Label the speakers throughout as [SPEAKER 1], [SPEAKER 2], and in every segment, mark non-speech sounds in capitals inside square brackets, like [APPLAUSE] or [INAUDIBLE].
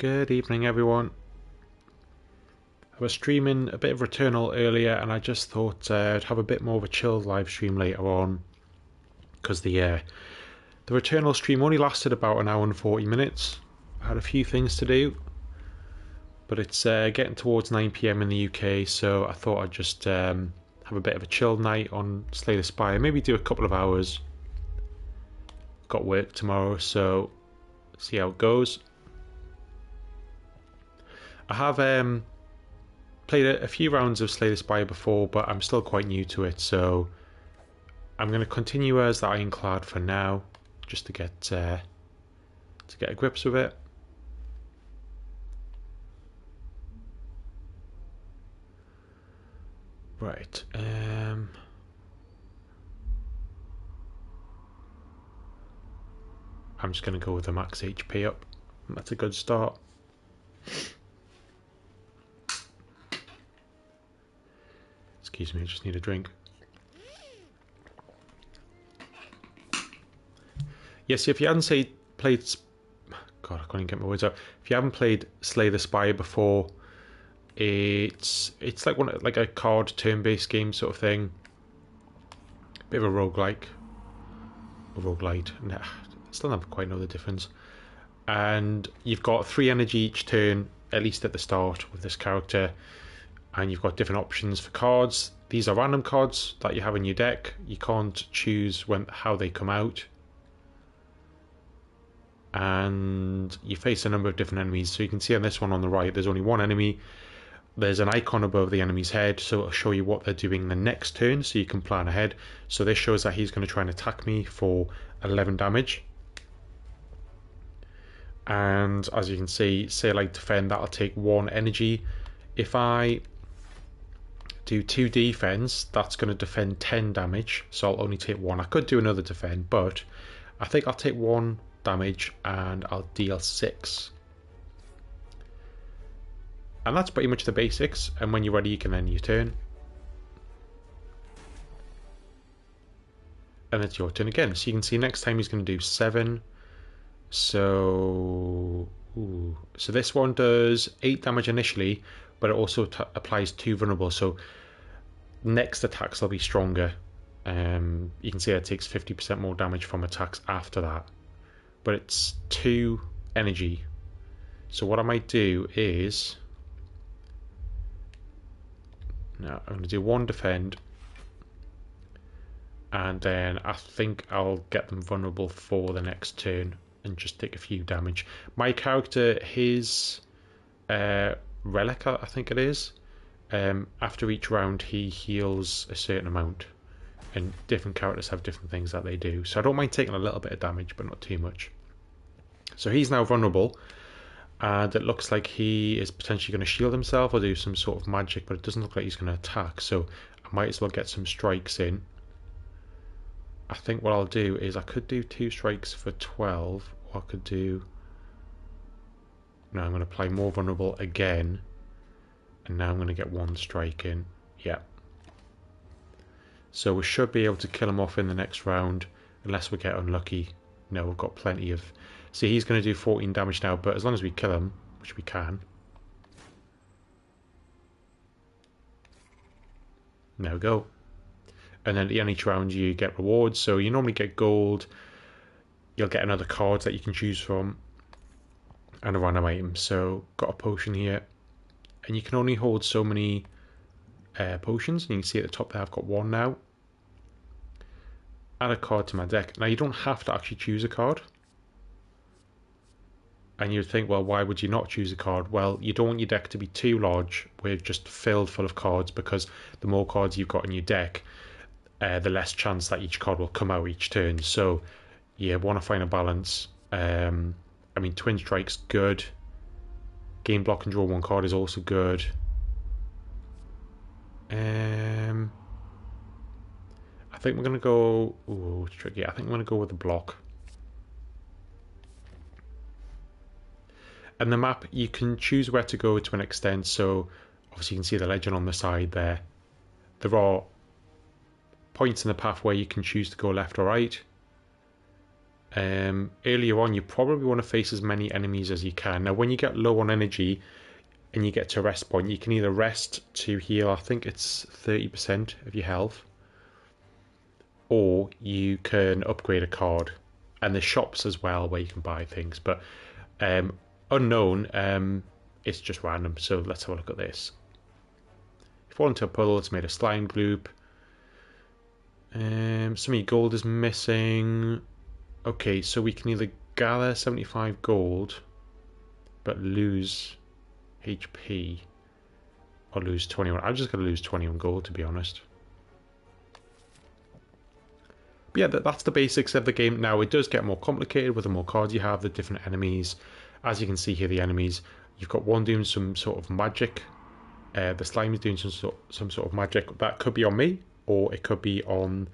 [SPEAKER 1] Good evening, everyone. I was streaming a bit of Returnal earlier, and I just thought uh, I'd have a bit more of a chilled live stream later on because the uh, the Returnal stream only lasted about an hour and forty minutes. I had a few things to do, but it's uh, getting towards nine pm in the UK, so I thought I'd just um, have a bit of a chilled night on Slay the Spire. Maybe do a couple of hours. Got work tomorrow, so see how it goes. I have um, played a, a, few rounds of Slay the Spire before, but I'm still quite new to it, so I'm going to continue as the Ironclad for now, just to get uh, to get a grips with it. Right. Um, I'm just going to go with the max HP up. That's a good start. Excuse me, I just need a drink. Yes, if you haven't say, played... God, I can't even get my words out. If you haven't played Slay the Spire before, it's it's like one like a card turn-based game sort of thing. Bit of a roguelike. A roguelite. Nah, still don't quite know the difference. And you've got three energy each turn, at least at the start with this character and you've got different options for cards. These are random cards that you have in your deck. You can't choose when how they come out. And you face a number of different enemies. So you can see on this one on the right, there's only one enemy. There's an icon above the enemy's head, so it'll show you what they're doing the next turn, so you can plan ahead. So this shows that he's going to try and attack me for 11 damage. And as you can see, say like defend, that'll take one energy. If I do two defense, that's going to defend 10 damage, so I'll only take one. I could do another defend, but I think I'll take one damage and I'll deal six. And that's pretty much the basics, and when you're ready, you can end your turn. And it's your turn again. So you can see next time he's going to do seven. So, ooh. so this one does eight damage initially, but it also applies two vulnerable. So next attacks will be stronger. Um, you can see it takes 50% more damage from attacks after that. But it's 2 energy. So what I might do is... Now I'm going to do 1 defend. And then I think I'll get them vulnerable for the next turn and just take a few damage. My character, his uh, relic, I think it is, um, after each round he heals a certain amount and different characters have different things that they do. So I don't mind taking a little bit of damage but not too much. So he's now vulnerable and it looks like he is potentially going to shield himself or do some sort of magic but it doesn't look like he's going to attack. So I might as well get some strikes in. I think what I'll do is I could do two strikes for 12 or I could do now I'm going to play more vulnerable again and now I'm going to get one strike in. Yep. So we should be able to kill him off in the next round, unless we get unlucky. No, we've got plenty of... See, he's going to do 14 damage now, but as long as we kill him, which we can... There we go. And then at the end of each round you get rewards, so you normally get gold, you'll get another card that you can choose from, and a random item. So, got a potion here, and you can only hold so many uh, potions. And you can see at the top there, I've got one now. Add a card to my deck. Now, you don't have to actually choose a card. And you'd think, well, why would you not choose a card? Well, you don't want your deck to be too large, with just filled full of cards, because the more cards you've got in your deck, uh, the less chance that each card will come out each turn. So, yeah, want to find a balance. Um, I mean, Twin Strike's good. Game block and draw one card is also good. Um, I think we're going to go... Ooh, it's tricky. I think we're going to go with the block. And the map, you can choose where to go to an extent. So, obviously you can see the legend on the side there. There are points in the path where you can choose to go left or right. Um, earlier on, you probably want to face as many enemies as you can. Now, when you get low on energy and you get to rest point, you can either rest to heal, I think it's 30% of your health, or you can upgrade a card. And there's shops as well where you can buy things, but um, unknown, um, it's just random. So let's have a look at this. You fall into a puddle, it's made of slime gloop. Um, some of your gold is missing. Okay, so we can either gather 75 gold but lose HP or lose 21. I'm just going to lose 21 gold to be honest. But yeah, that's the basics of the game. Now, it does get more complicated with the more cards you have, the different enemies. As you can see here, the enemies, you've got one doing some sort of magic. Uh, the slime is doing some sort, some sort of magic. That could be on me, or it could be on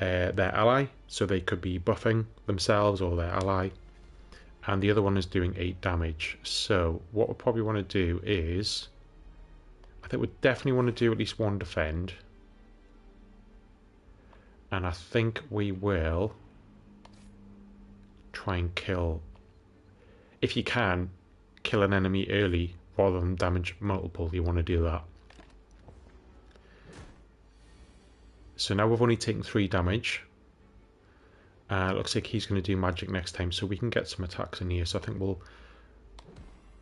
[SPEAKER 1] uh, their ally, so they could be buffing themselves or their ally. And the other one is doing 8 damage. So what we probably want to do is... I think we definitely want to do at least one defend. And I think we will try and kill... If you can, kill an enemy early rather than damage multiple, you want to do that. So now we've only taken 3 damage. Uh, looks like he's going to do magic next time, so we can get some attacks in here. So I think we'll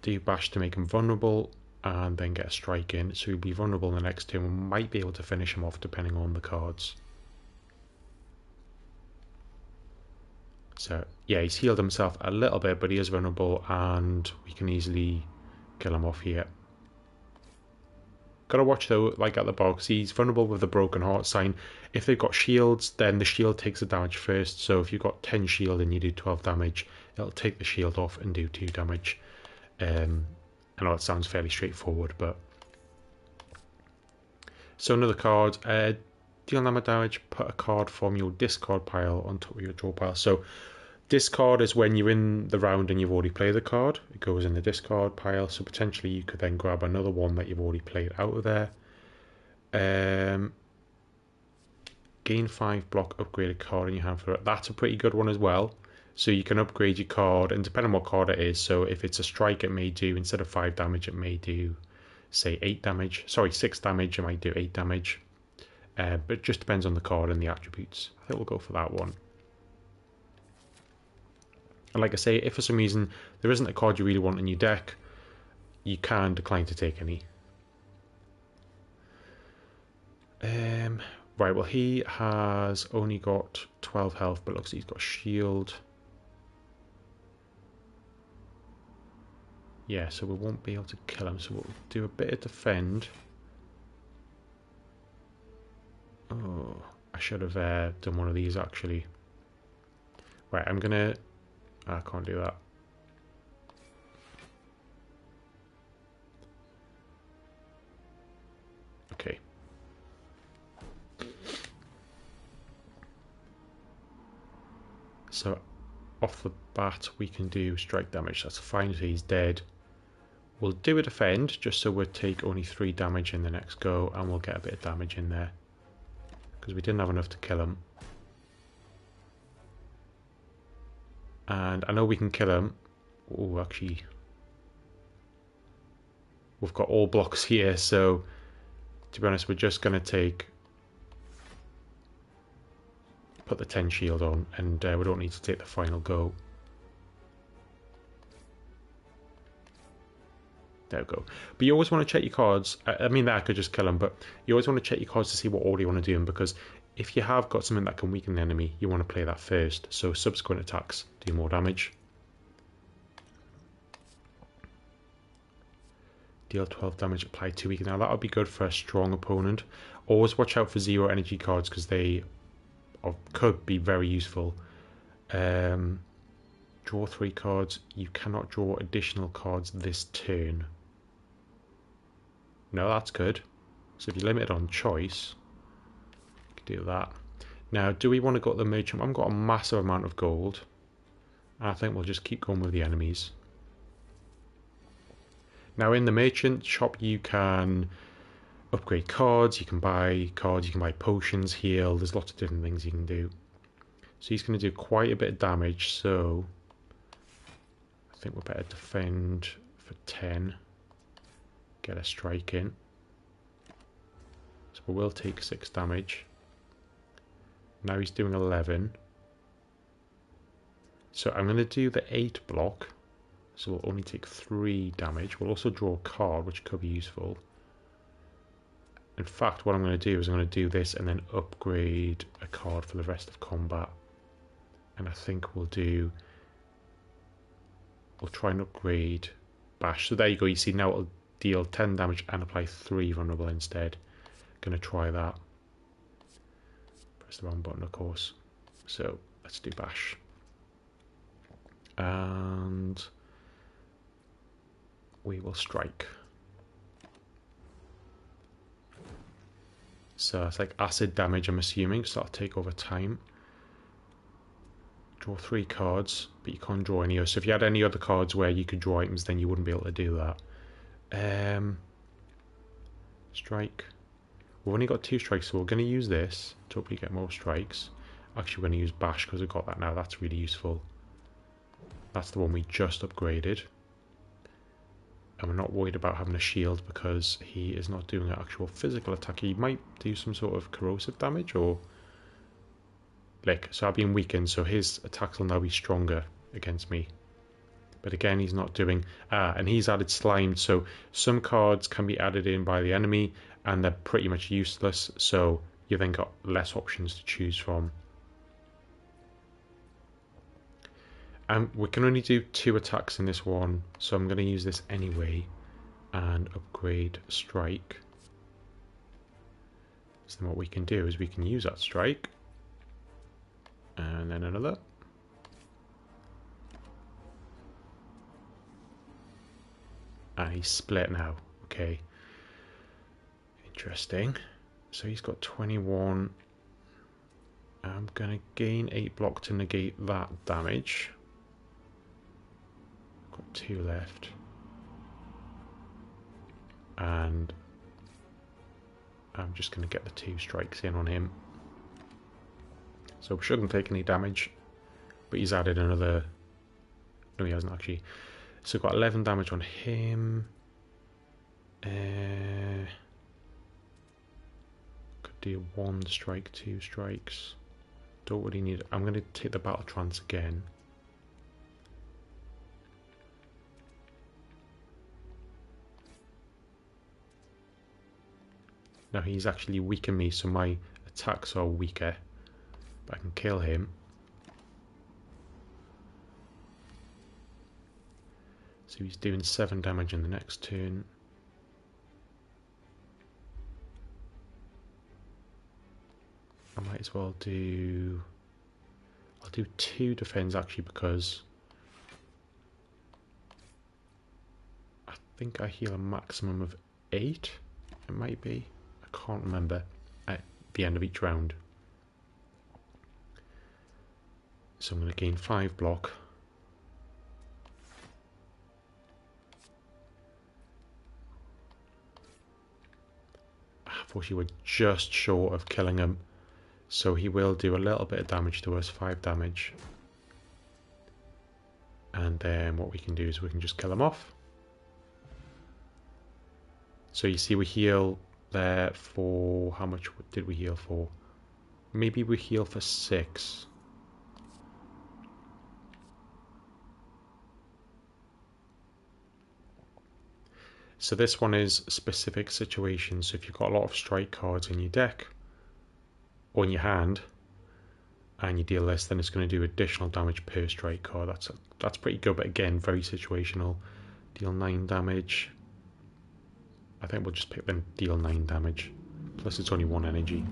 [SPEAKER 1] do bash to make him vulnerable, and then get a strike in. So he'll be vulnerable in the next turn. We might be able to finish him off depending on the cards. So yeah, he's healed himself a little bit, but he is vulnerable, and we can easily kill him off here. Gotta watch though, like at the box, he's vulnerable with the broken heart sign. If they've got shields, then the shield takes the damage first. So if you've got 10 shield and you do 12 damage, it'll take the shield off and do 2 damage. Um, I know it sounds fairly straightforward, but. So another card, uh, deal number damage, put a card from your discard pile on top of your draw pile. So Discard is when you're in the round and you've already played the card. It goes in the discard pile, so potentially you could then grab another one that you've already played out of there. Um, gain 5 block upgraded card in your hand for it. That's a pretty good one as well. So you can upgrade your card, and depending on what card it is, so if it's a strike, it may do, instead of 5 damage, it may do, say, 8 damage. Sorry, 6 damage, it might do 8 damage. Uh, but it just depends on the card and the attributes. I think we'll go for that one. And like I say, if for some reason there isn't a card you really want in your deck, you can decline to take any. Um, right, well, he has only got 12 health, but looks like he's got shield. Yeah, so we won't be able to kill him, so we'll do a bit of defend. Oh, I should have uh, done one of these actually. Right, I'm going to I can't do that. Okay. So off the bat we can do strike damage. That's fine if he's dead. We'll do a defend just so we'll take only 3 damage in the next go and we'll get a bit of damage in there. Because we didn't have enough to kill him. And I know we can kill him. Oh, actually, we've got all blocks here, so to be honest, we're just going to take put the 10 shield on, and uh, we don't need to take the final go. There we go. But you always want to check your cards. I mean, that I could just kill him, but you always want to check your cards to see what order you want to do them because if you have got something that can weaken the enemy, you want to play that first, so subsequent attacks do more damage. Deal 12 damage, apply 2 weaken. Now that would be good for a strong opponent. Always watch out for zero energy cards because they are, could be very useful. Um, draw 3 cards. You cannot draw additional cards this turn. No, that's good. So if you limit on choice, do that. Now, do we want to go to the merchant? I've got a massive amount of gold. I think we'll just keep going with the enemies. Now, in the merchant shop, you can upgrade cards, you can buy cards, you can buy potions, heal. There's lots of different things you can do. So he's going to do quite a bit of damage, so I think we're better defend for 10. Get a strike in. So we will take 6 damage. Now he's doing 11. So I'm going to do the 8 block. So we'll only take 3 damage. We'll also draw a card, which could be useful. In fact, what I'm going to do is I'm going to do this and then upgrade a card for the rest of combat. And I think we'll do... We'll try and upgrade Bash. So there you go. You see now it'll deal 10 damage and apply 3 vulnerable instead. Going to try that. Press the wrong button, of course. So let's do Bash. And we will strike. So it's like acid damage, I'm assuming, so that'll take over time. Draw three cards, but you can't draw any. So if you had any other cards where you could draw items, then you wouldn't be able to do that. Um, strike. We've only got two strikes, so we're going to use this to hopefully get more strikes. Actually, we're going to use Bash because we've got that now. That's really useful. That's the one we just upgraded and we're not worried about having a shield because he is not doing an actual physical attack. He might do some sort of corrosive damage or like so I've been weakened, so his attacks will now be stronger against me. But again, he's not doing ah, and he's added slime. So some cards can be added in by the enemy, and they're pretty much useless. So you've then got less options to choose from. Um, we can only do two attacks in this one, so I'm going to use this anyway and upgrade strike. So then what we can do is we can use that strike and then another. And he's split now. Okay. Interesting. So he's got 21. I'm going to gain 8 block to negate that damage. Got two left. And I'm just going to get the two strikes in on him. So we shouldn't take any damage. But he's added another... No, he hasn't actually. So got 11 damage on him. Uh, could do one strike, two strikes. Don't really need... I'm going to take the battle trance again. Now he's actually weaker me, so my attacks are weaker. But I can kill him. So he's doing 7 damage in the next turn. I might as well do... I'll do 2 defense actually because... I think I heal a maximum of 8, it might be. I can't remember at the end of each round. So I'm going to gain 5 block. Unfortunately, we're just short of killing him. So he will do a little bit of damage to us, 5 damage. And then what we can do is we can just kill him off. So you see we heal there for how much did we heal for? Maybe we heal for six. So this one is specific situations. So if you've got a lot of strike cards in your deck or in your hand and you deal less, then it's going to do additional damage per strike card. That's a, that's pretty good, but again, very situational. Deal nine damage. I think we'll just pick them deal 9 damage. Plus it's only 1 energy.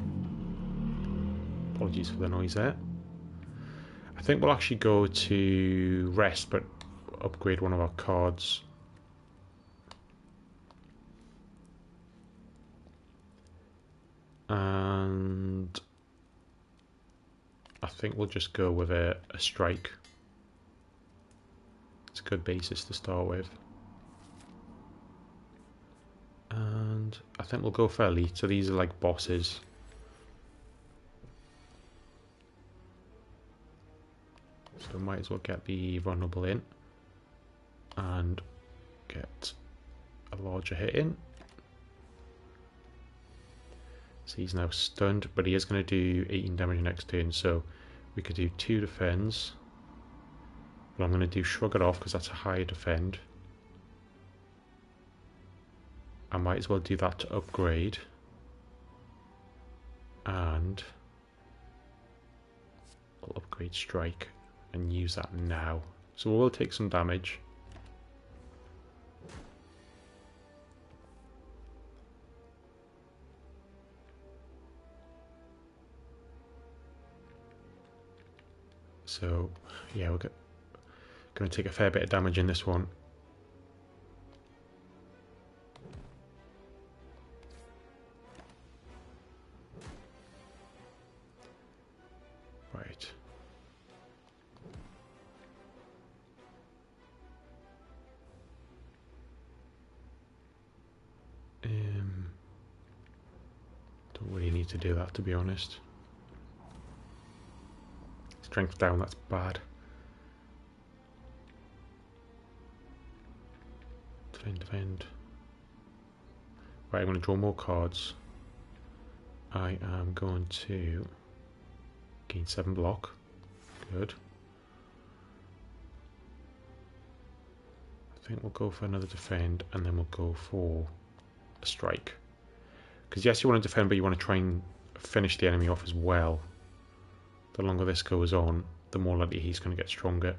[SPEAKER 1] Apologies for the noise there. I think we'll actually go to rest, but upgrade one of our cards. And I think we'll just go with a, a strike. It's a good basis to start with. And I think we'll go elite. So these are like bosses. So might as well get the vulnerable in and get a larger hit in. So he's now stunned, but he is going to do 18 damage next turn, so we could do 2 defends. But I'm going to do Shrug it off because that's a higher defend. I might as well do that to upgrade. And I'll upgrade Strike and use that now. So we'll take some damage. So, yeah, we're going to take a fair bit of damage in this one. Right. Um, don't really need to do that, to be honest. Strength down, that's bad. Defend, defend. Right, I'm going to draw more cards. I am going to gain 7 block. Good. I think we'll go for another defend and then we'll go for a strike. Because yes, you want to defend, but you want to try and finish the enemy off as well the longer this goes on, the more likely he's going to get stronger.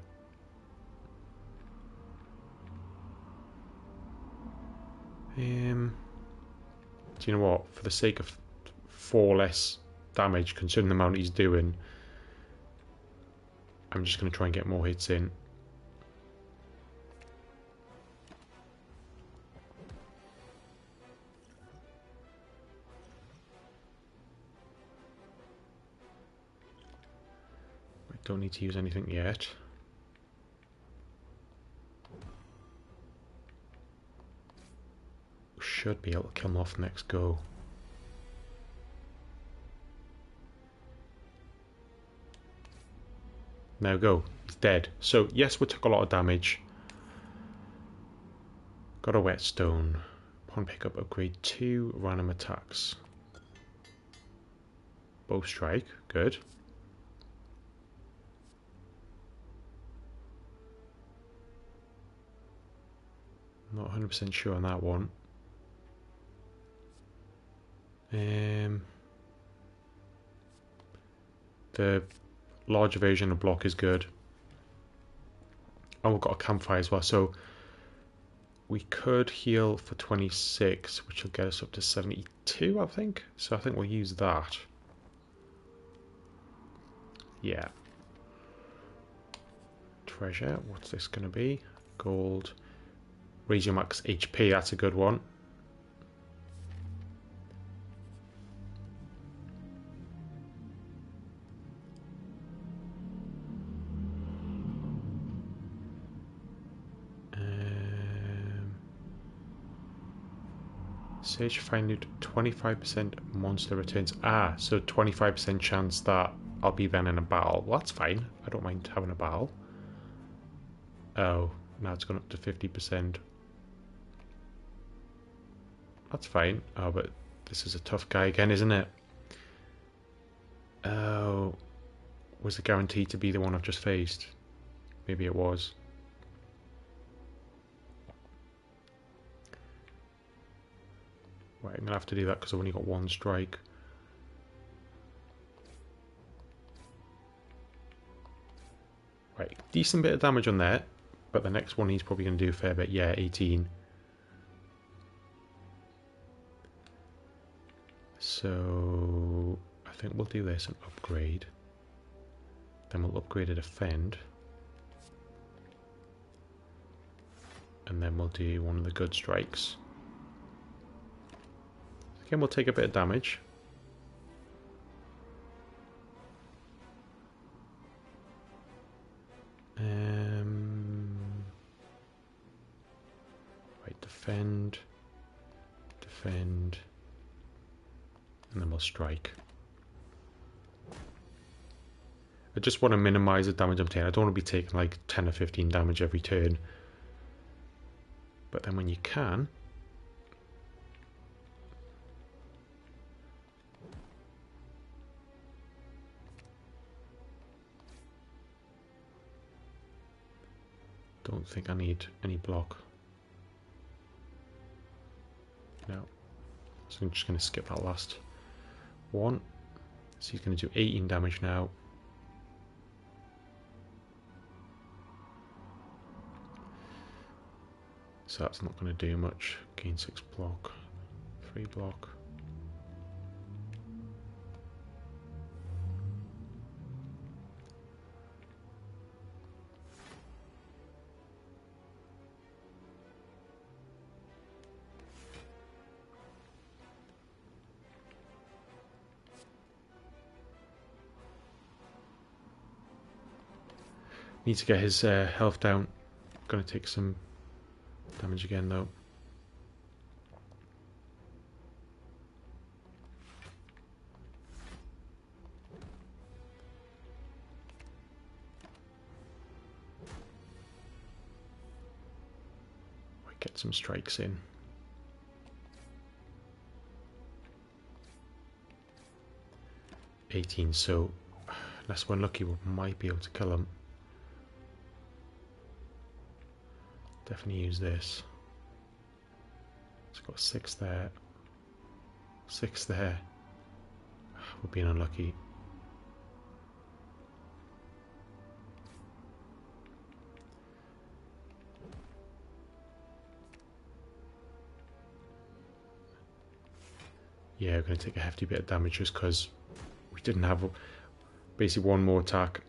[SPEAKER 1] Um, do you know what? For the sake of four less damage, considering the amount he's doing, I'm just going to try and get more hits in. Don't need to use anything yet. Should be able to kill him off next go. Now go. He's dead. So, yes, we took a lot of damage. Got a whetstone. Pawn pickup, upgrade two random attacks. Bow strike. Good. Not 100% sure on that one. Um, the larger version of block is good. Oh, we've got a campfire as well. So we could heal for 26, which will get us up to 72, I think. So I think we'll use that. Yeah. Treasure, what's this going to be? Gold. Your max HP, that's a good one. Um, Sage find loot 25% monster returns. Ah, so 25% chance that I'll be then in a battle. Well, that's fine. I don't mind having a battle. Oh, now it's gone up to 50%. That's fine. Oh, but this is a tough guy again, isn't it? Oh, was it guaranteed to be the one I've just faced? Maybe it was. Right, I'm going to have to do that because I've only got one strike. Right, decent bit of damage on there, but the next one he's probably going to do a fair bit. Yeah, 18. So I think we'll do this and upgrade. Then we'll upgrade a defend. And then we'll do one of the good strikes. Again, we'll take a bit of damage. And strike. I just want to minimize the damage I'm taking. I don't want to be taking like 10 or 15 damage every turn. But then when you can, Don't think I need any block. No. So I'm just going to skip that last one. So he's going to do 18 damage now. So that's not going to do much. Gain 6 block, 3 block. Need to get his uh, health down. Gonna take some damage again though. Get some strikes in. Eighteen, so [SIGHS] unless we're lucky we might be able to kill him. Definitely use this. It's got six there. Six there. Ah, we're being unlucky. Yeah, we're going to take a hefty bit of damage just because we didn't have basically one more attack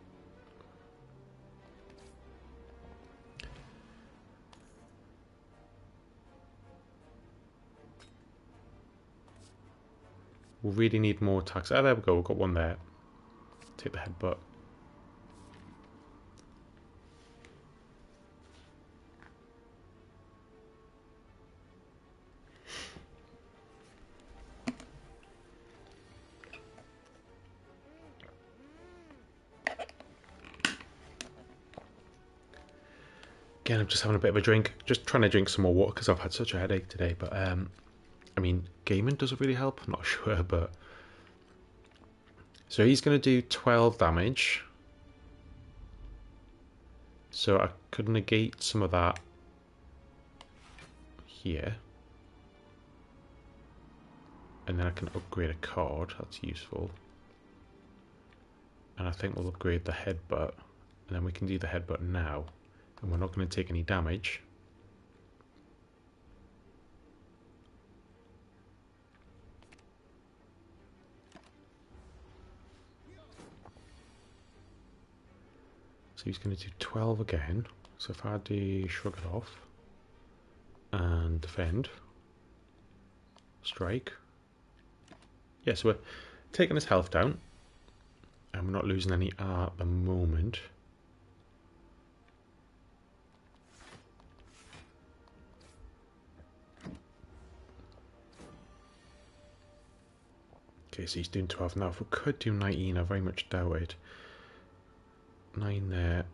[SPEAKER 1] We'll really need more attacks. Oh, there we go. We've got one there. Take the headbutt. Again, I'm just having a bit of a drink. Just trying to drink some more water because I've had such a headache today. But um, I mean, gaming doesn't really help. I'm not [LAUGHS] sure, but so he's going to do 12 damage. So I could negate some of that here. And then I can upgrade a card. That's useful. And I think we'll upgrade the headbutt. And then we can do the headbutt now. And we're not going to take any damage. So he's going to do 12 again. So if I do shrug it off and defend, strike. Yeah, so we're taking his health down and we're not losing any R at the moment. Okay, so he's doing 12 now. If we could do 19, I very much doubt it nine there.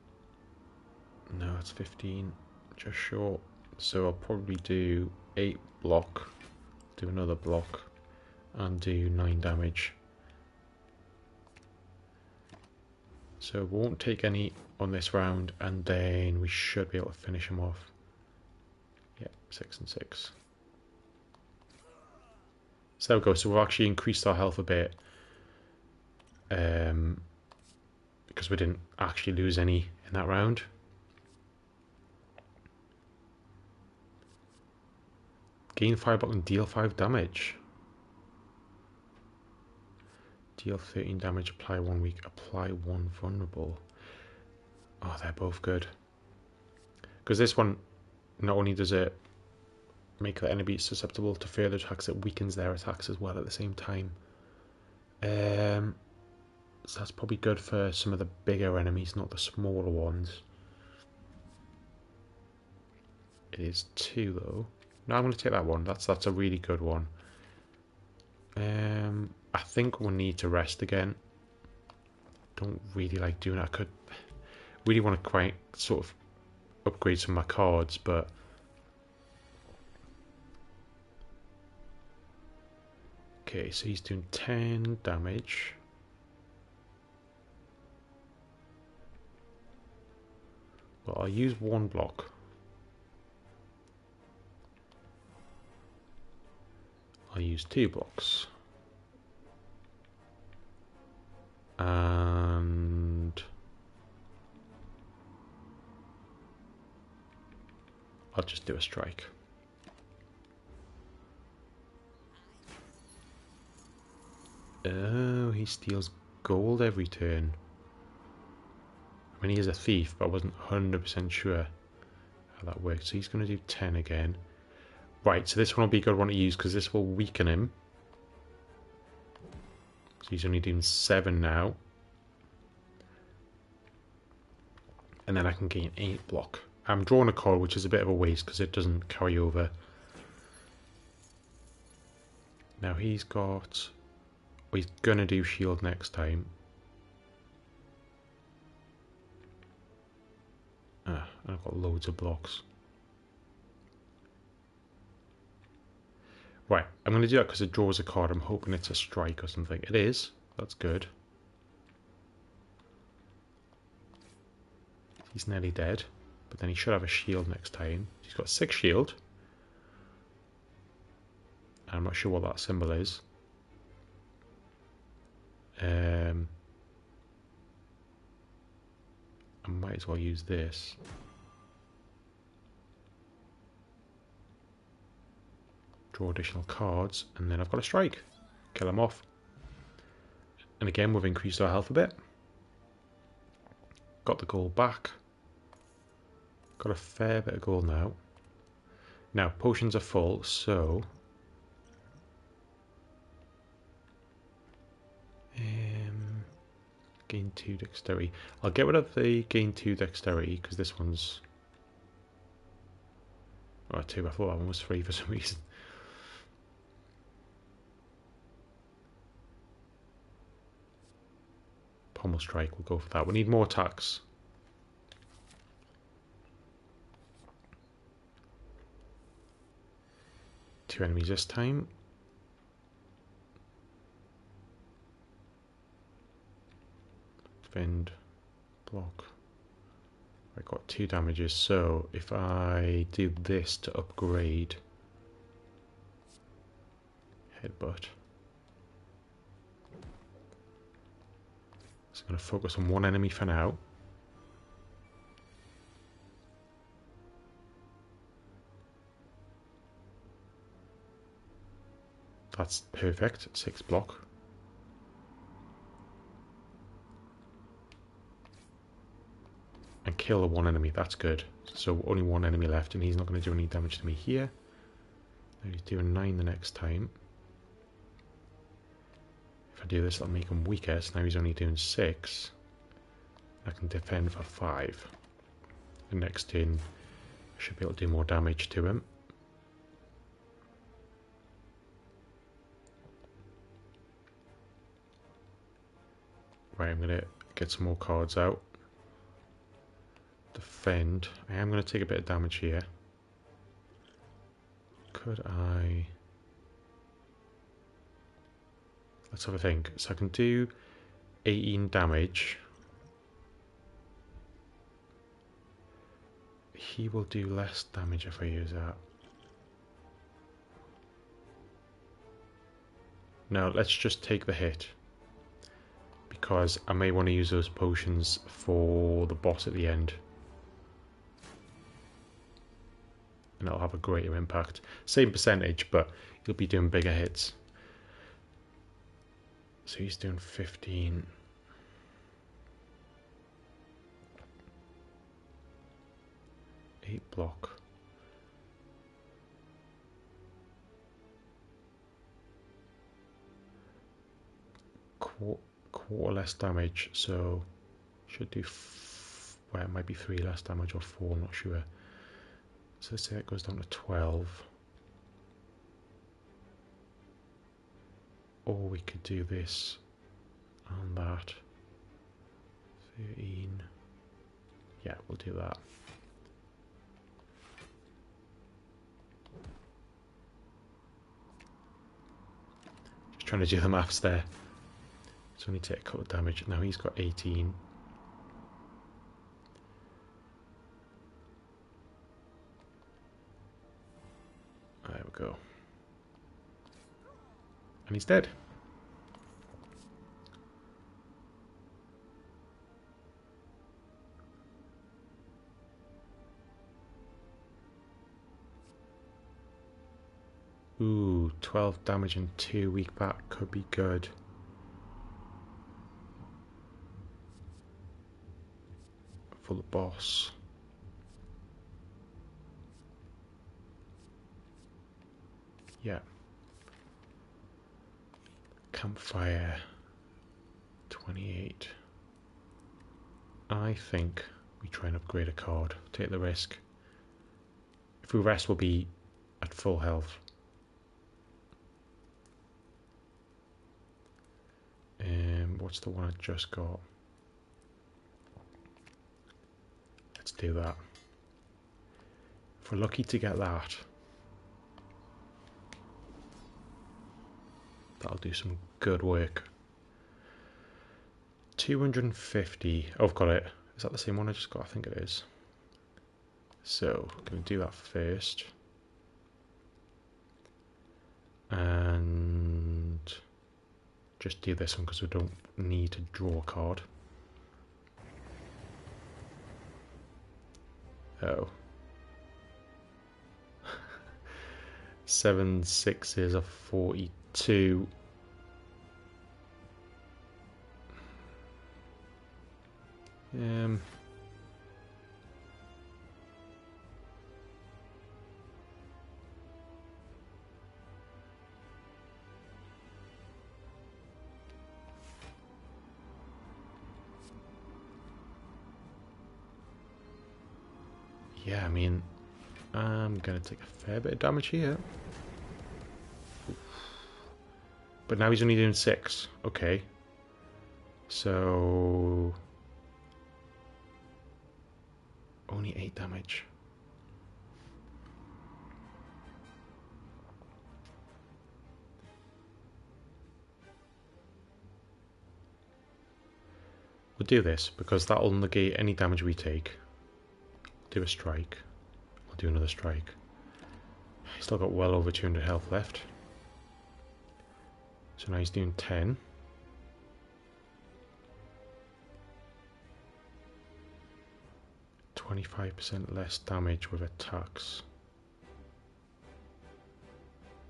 [SPEAKER 1] No, it's 15, just short. So I'll probably do eight block, do another block, and do nine damage. So won't take any on this round, and then we should be able to finish him off. Yeah, six and six. So there we go. So we've actually increased our health a bit. Um, because we didn't actually lose any in that round. Gain 5 block and deal 5 damage. Deal 13 damage, apply 1 weak, apply 1 vulnerable. Oh, they're both good. Because this one, not only does it make the enemy susceptible to further attacks, it weakens their attacks as well at the same time. Um, so that's probably good for some of the bigger enemies, not the smaller ones. It is two though. No, I'm going to take that one. That's that's a really good one. Um, I think we'll need to rest again. don't really like doing it. I could really want to quite sort of upgrade some of my cards, but okay, so he's doing 10 damage. Well, I'll use one block. I'll use two blocks. And I'll just do a strike. Oh, he steals gold every turn. I mean, he is a thief, but I wasn't 100% sure how that works. So he's going to do 10 again. Right, so this one will be a good one to use because this will weaken him. So he's only doing 7 now. And then I can gain 8 block. I'm drawing a card, which is a bit of a waste because it doesn't carry over. Now he's got... He's going to do shield next time. Ah, I've got loads of blocks. Right, I'm going to do that because it draws a card. I'm hoping it's a strike or something. It is. That's good. He's nearly dead. But then he should have a shield next time. He's got six shield. I'm not sure what that symbol is. Um, I might as well use this. Draw additional cards, and then I've got a strike. Kill him off. And again, we've increased our health a bit. Got the gold back. Got a fair bit of gold now. Now, potions are full, so... Um, gain 2 dexterity. I'll get rid of the gain 2 dexterity, because this one's... Oh, 2. I thought that one was 3 for some [LAUGHS] reason. Pommel Strike, we'll go for that. We need more attacks. Two enemies this time. Defend, block. I got two damages, so if I do this to upgrade headbutt. I'm going to focus on one enemy for now. That's perfect, six block. And kill the one enemy, that's good. So only one enemy left and he's not going to do any damage to me here. He's doing nine the next time. I do this, I'll make him weaker. So now he's only doing six. I can defend for five. The next turn, I should be able to do more damage to him. Right, I'm going to get some more cards out. Defend. I am going to take a bit of damage here. Could I... Let's have a think. So I can do 18 damage. He will do less damage if I use that. Now let's just take the hit. Because I may want to use those potions for the boss at the end. And it'll have a greater impact. Same percentage, but you'll be doing bigger hits. So he's doing 15. Eight block. Quarter, quarter less damage, so should do. well, it might be three less damage or four, I'm not sure. So let's say it goes down to 12. Or we could do this and that. 13. Yeah, we'll do that. Just trying to do the maths there. So only take a couple of damage. Now he's got 18. There we go. And he's dead. Ooh, 12 damage and 2 weak back could be good. For the boss. Yeah. Campfire. 28. I think we try and upgrade a card. Take the risk. If we rest, we'll be at full health. Um, what's the one I just got? Let's do that. If we're lucky to get that, that'll do some good work. 250. Oh, I've got it. Is that the same one I just got? I think it is. So, going to do that first. And just do this one because we don't need to draw a card. Oh. [LAUGHS] Seven sixes are 42. Um... Yeah, I mean, I'm going to take a fair bit of damage here. But now he's only doing six. Okay. So... Only eight damage. We'll do this because that'll negate any damage we take do a strike. We'll do another strike. Still got well over 200 health left. So now he's doing 10. Twenty-five percent less damage with attacks.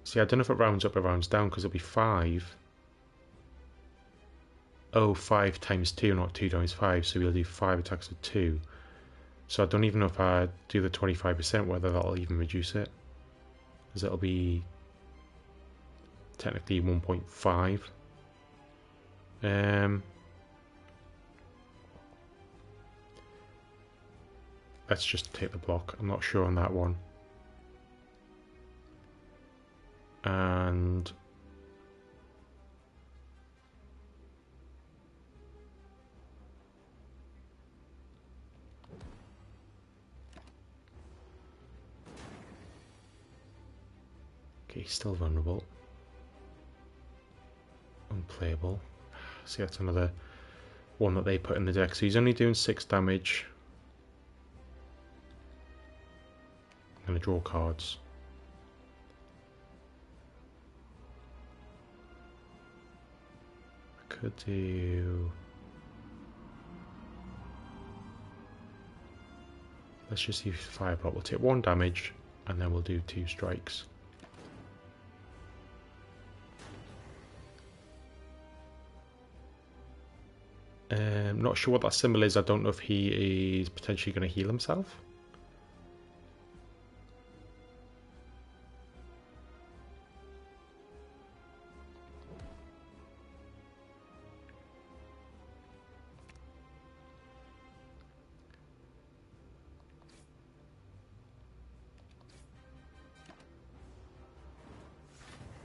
[SPEAKER 1] See, I don't know if it rounds up or rounds down because it'll be five. Oh, five times two, not two times five. So we'll do five attacks of two. So I don't even know if I do the 25% whether that'll even reduce it. Because it'll be technically 1.5. Um, let's just take the block. I'm not sure on that one. And Okay, still vulnerable. Unplayable. See, that's another one that they put in the deck. So he's only doing 6 damage. I'm going to draw cards. I could do... Let's just use Fireball. We'll take one damage and then we'll do two strikes. Um, not sure what that symbol is. I don't know if he is potentially going to heal himself.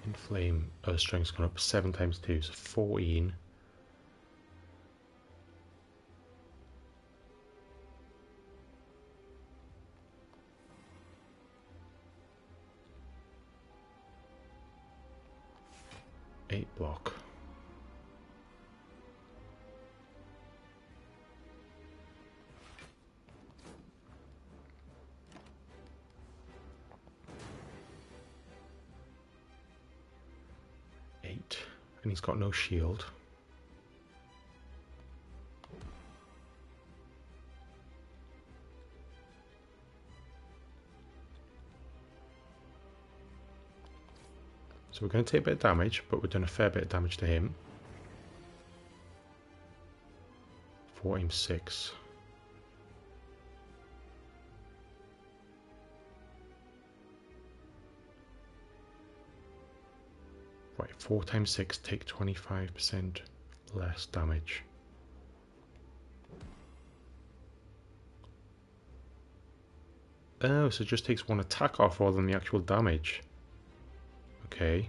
[SPEAKER 1] Inflame, oh, strength's gone up 7 times 2, so 14. He's got no shield. So we're going to take a bit of damage, but we're doing a fair bit of damage to him. 4 aim 6. 4 times 6 take 25% less damage. Oh, so it just takes one attack off rather than the actual damage. Okay.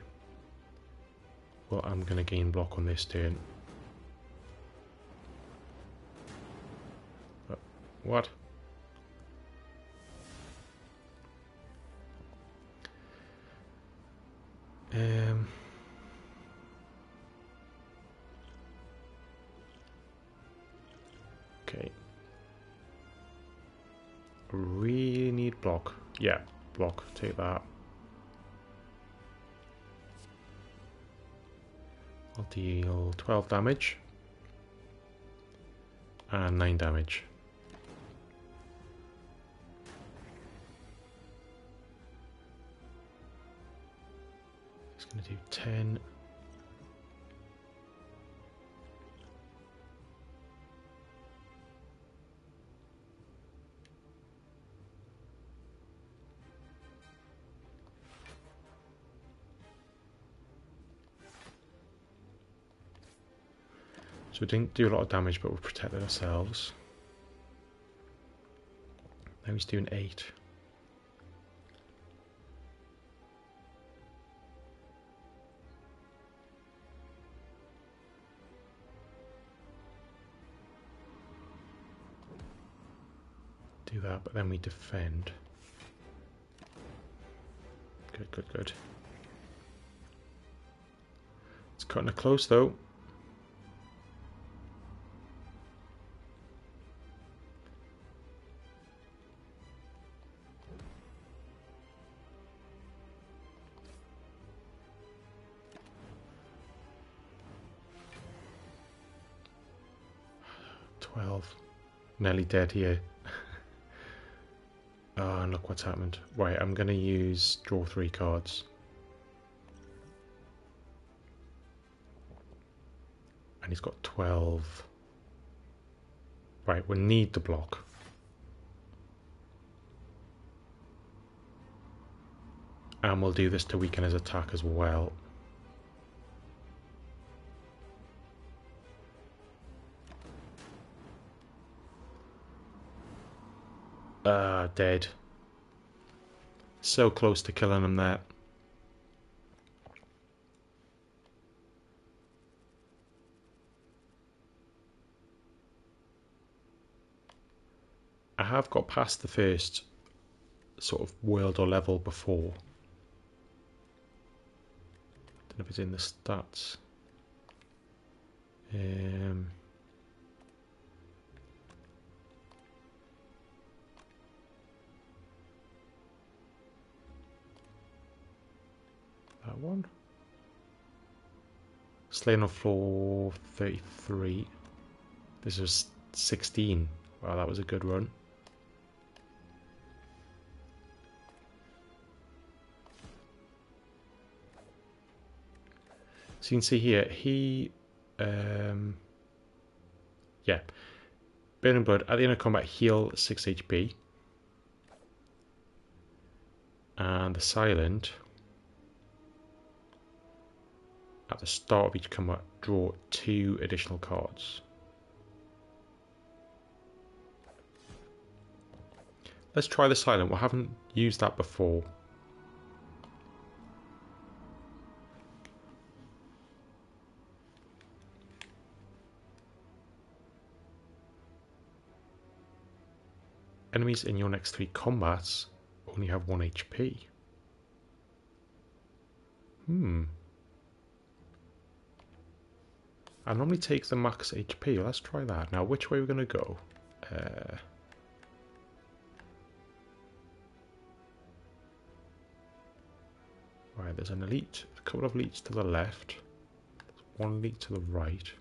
[SPEAKER 1] Well, I'm going to gain block on this turn. What? Um... Okay. Really need block. Yeah, block. Take that. I'll deal 12 damage and 9 damage. It's going to do 10. We didn't do a lot of damage, but we protected ourselves. Now he's doing 8. Do that, but then we defend. Good, good, good. It's cutting it close though. Nearly dead here. oh, [LAUGHS] and look what's happened. Right, I'm going to use draw three cards. And he's got 12. Right, we need the block. And we'll do this to weaken his attack as well. Ah, uh, dead. So close to killing him there. I have got past the first sort of world or level before. Don't know if it's in the stats. Um, that one. Slain on floor 33. This was 16. Wow, that was a good run. So you can see here, he, um, yeah, Burning Blood, at the end of combat, heal 6 HP. And the Silent, at the start of each combat, draw two additional cards. Let's try the silent. We haven't used that before. Enemies in your next three combats only have one HP. Hmm. I normally take the max HP. Let's try that. Now, which way are we going to go? Uh, right, there's an elite, a couple of elites to the left, one elite to the right.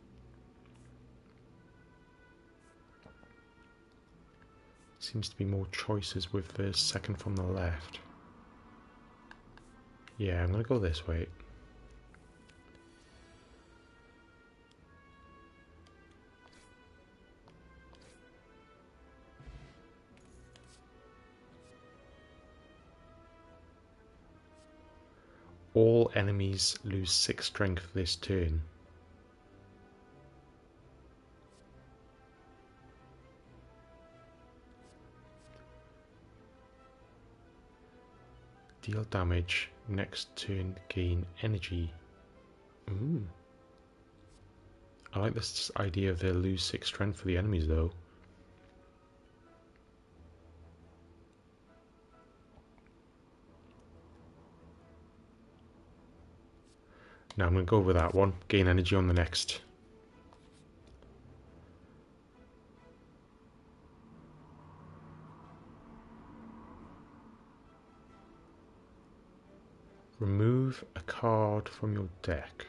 [SPEAKER 1] Seems to be more choices with the second from the left. Yeah, I'm going to go this way. All enemies lose 6 strength this turn. Deal damage, next turn gain energy. Ooh. I like this idea of they lose 6 strength for the enemies though. Now I'm going to go with that one. Gain energy on the next. Remove a card from your deck.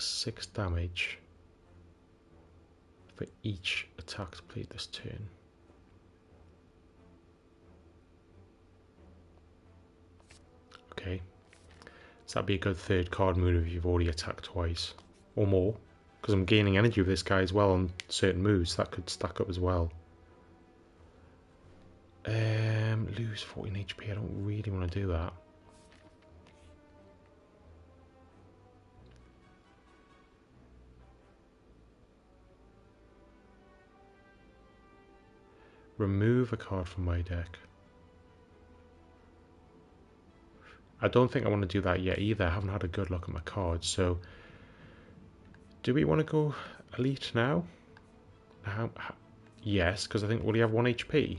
[SPEAKER 1] 6 damage for each attack played this turn. Okay, so that'd be a good third card move if you've already attacked twice or more, because I'm gaining energy with this guy as well on certain moves. That could stack up as well. Um, lose 14 HP. I don't really want to do that. Remove a card from my deck. I don't think I want to do that yet either. I haven't had a good look at my cards. So, do we want to go elite now? How, how, yes, because I think will he have one HP?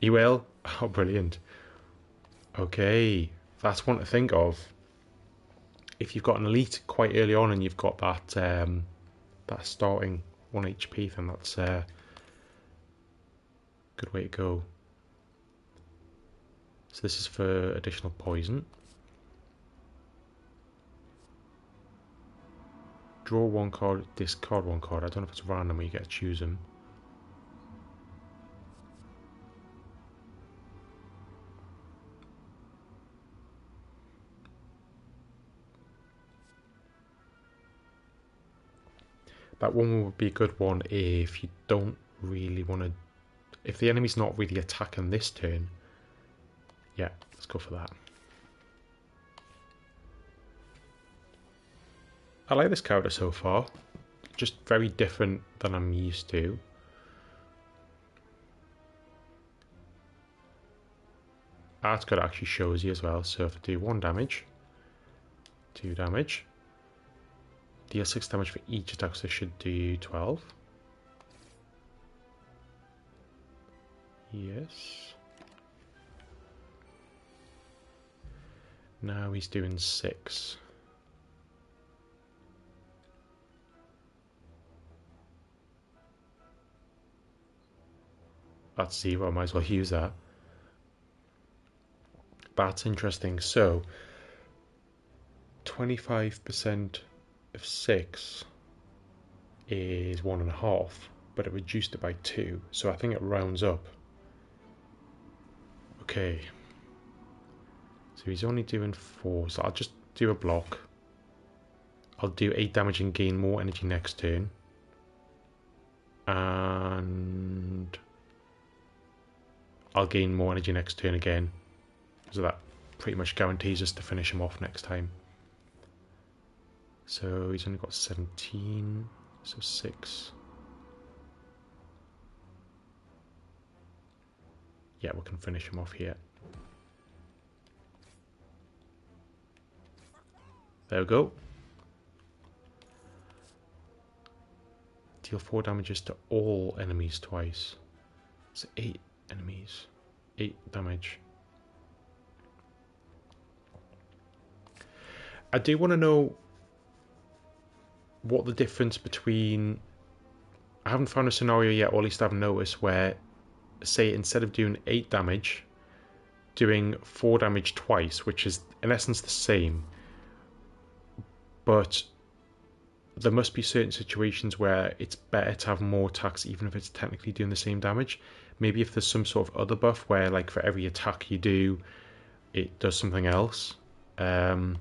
[SPEAKER 1] He will. [LAUGHS] Oh, brilliant. Okay, that's one to think of. If you've got an elite quite early on and you've got that um, that starting one HP, then that's uh, Good way to go. So this is for additional poison. Draw one card, discard one card. I don't know if it's random where you get to choose them. That one would be a good one if you don't really want to if the enemy's not really attacking this turn, yeah, let's go for that. I like this character so far. Just very different than I'm used to. Art's got actually shows you as well, so if I do one damage, two damage, deal six damage for each attack, so should do 12. Yes. Now he's doing six. That's zero, I might as well use that. That's interesting. So, 25% of six is one and a half, but it reduced it by two. So I think it rounds up. Okay. So he's only doing four, so I'll just do a block. I'll do eight damage and gain more energy next turn. And I'll gain more energy next turn again. So that pretty much guarantees us to finish him off next time. So he's only got 17, so 6. Yeah, we can finish him off here. There we go. Deal 4 damages to all enemies twice. It's 8 enemies. 8 damage. I do want to know what the difference between. I haven't found a scenario yet, or at least I haven't noticed, where, say, instead of doing 8 damage, doing 4 damage twice, which is in essence the same, but there must be certain situations where it's better to have more attacks even if it's technically doing the same damage. Maybe if there's some sort of other buff where, like, for every attack you do, it does something else. Um,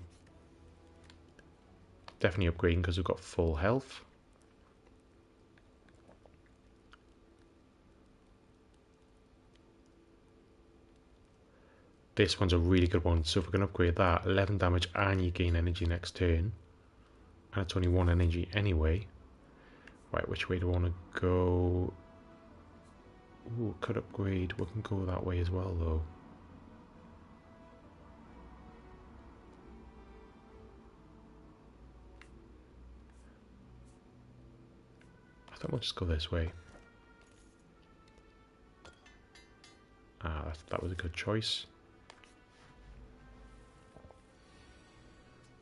[SPEAKER 1] Definitely upgrading because we've got full health. This one's a really good one, so if we can upgrade that, 11 damage and you gain energy next turn. And it's only one energy anyway. Right, which way do I want to go? Ooh, could upgrade. We can go that way as well, though. I think we'll just go this way. Ah, that, that was a good choice.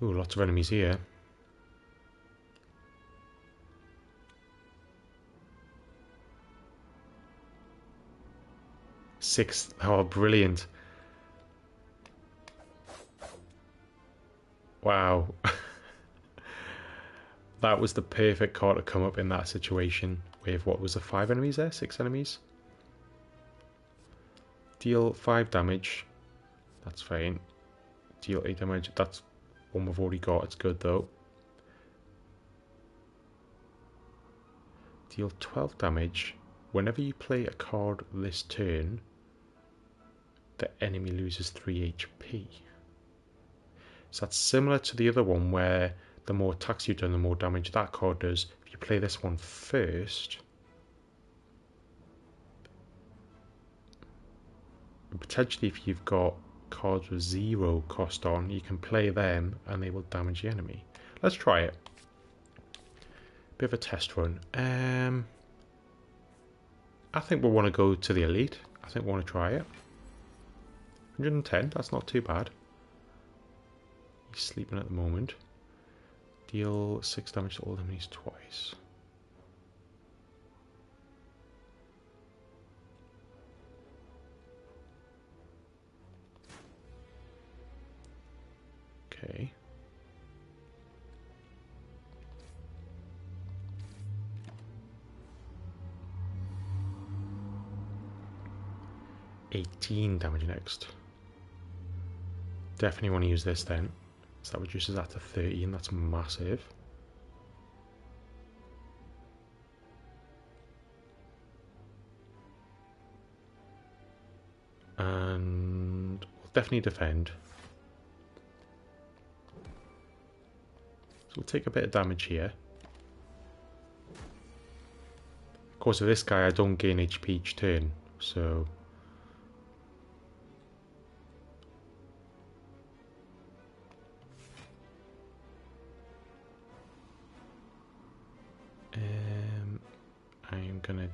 [SPEAKER 1] Ooh, lots of enemies here. Six. Oh, brilliant. Wow. [LAUGHS] that was the perfect card to come up in that situation with what was the five enemies there? Six enemies? Deal five damage. That's fine. Deal eight damage. That's one we've already got. It's good though. Deal 12 damage. Whenever you play a card this turn, the enemy loses 3 HP. So that's similar to the other one where the more attacks you've done, the more damage that card does. If you play this one first, potentially if you've got cards with zero cost on, you can play them and they will damage the enemy. Let's try it. Bit of a test run. Um, I think we'll want to go to the elite. I think we want to try it. 110, that's not too bad. He's sleeping at the moment. Deal 6 damage to all enemies twice. Okay. Eighteen damage next. Definitely want to use this then. So that reduces that to 13, that's massive. And we'll definitely defend. So we'll take a bit of damage here. Of course, with this guy, I don't gain HP each turn, so Um, I'm gonna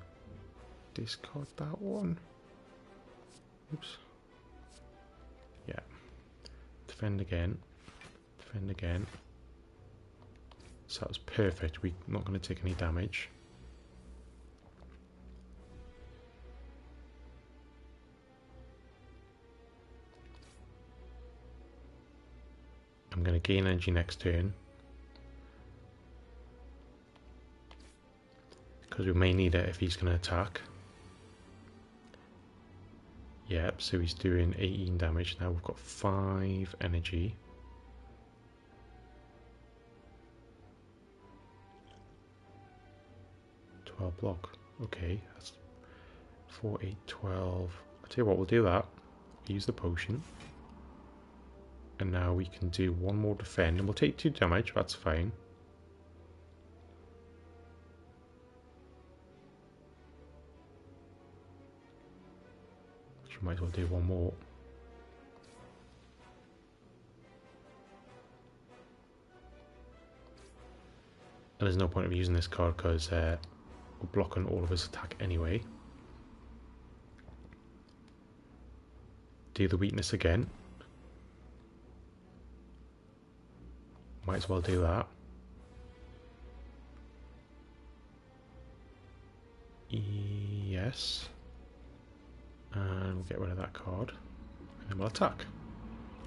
[SPEAKER 1] discard that one. Oops. Yeah. Defend again. Defend again. So that was perfect. We're not going to take any damage. I'm going to gain energy next turn. Because we may need it if he's going to attack. Yep, so he's doing 18 damage. Now we've got 5 energy. Twelve block. Okay, that's 4, 8, 12. I'll tell you what, we'll do that. Use the potion. And now we can do one more defend. And we'll take 2 damage, that's fine. So might as well do one more. And there's no point of using this card because uh, we're blocking all of his attack anyway. Do the weakness again. Might as well do that. Yes. And we'll get rid of that card. And then we'll attack.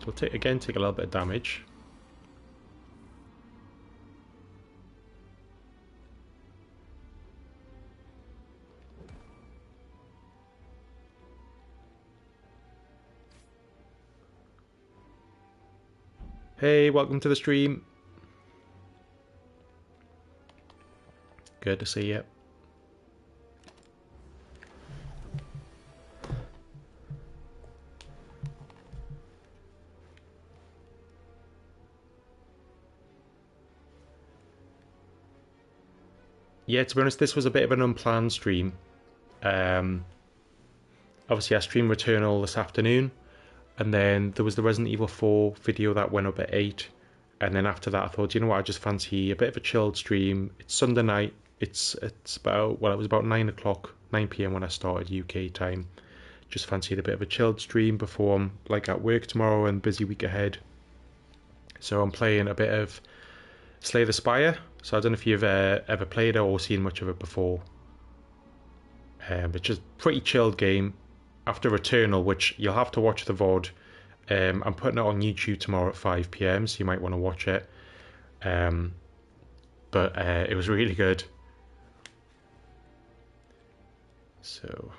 [SPEAKER 1] So we'll take again take a little bit of damage. Hey, welcome to the stream. Good to see you. Yeah, to be honest, this was a bit of an unplanned stream. Um, obviously, I streamed Returnal this afternoon, and then there was the Resident Evil 4 video that went up at 8. And then after that, I thought, you know what, I just fancy a bit of a chilled stream. It's Sunday night. It's it's about well, it was about nine o'clock, nine p.m. when I started UK time. Just fancied a bit of a chilled stream before I'm like at work tomorrow and busy week ahead. So I'm playing a bit of Slay the Spire. So I don't know if you've uh, ever played it or seen much of it before. Um, it's just pretty chilled game. After Returnal, which you'll have to watch the VOD. Um, I'm putting it on YouTube tomorrow at 5 p.m. So you might want to watch it. Um, but uh, it was really good. So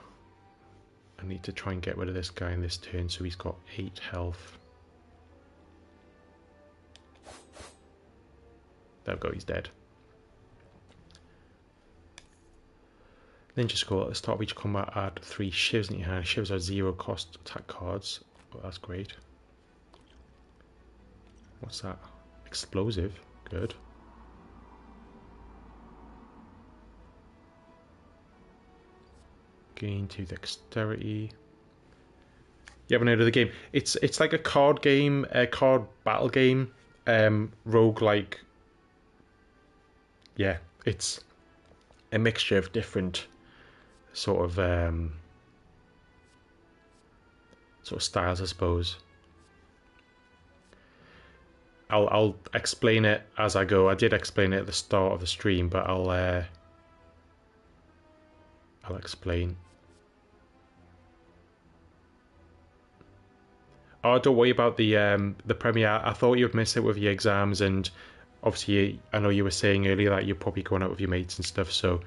[SPEAKER 1] I need to try and get rid of this guy in this turn so he's got 8 health. There we go, he's dead. Ninja Scroll at the start of each combat add 3 shivs in your hand. Shivs are 0 cost attack cards. Oh, that's great. What's that? Explosive. Good. Gain to dexterity. You haven't heard of the game? It's it's like a card game, a card battle game, um, rogue like. Yeah, it's a mixture of different sort of um, sort of styles, I suppose. I'll I'll explain it as I go. I did explain it at the start of the stream, but I'll uh, I'll explain. Oh, don't worry about the um, the premiere. I thought you'd miss it with your exams, and obviously, I know you were saying earlier that you're probably going out with your mates and stuff. So,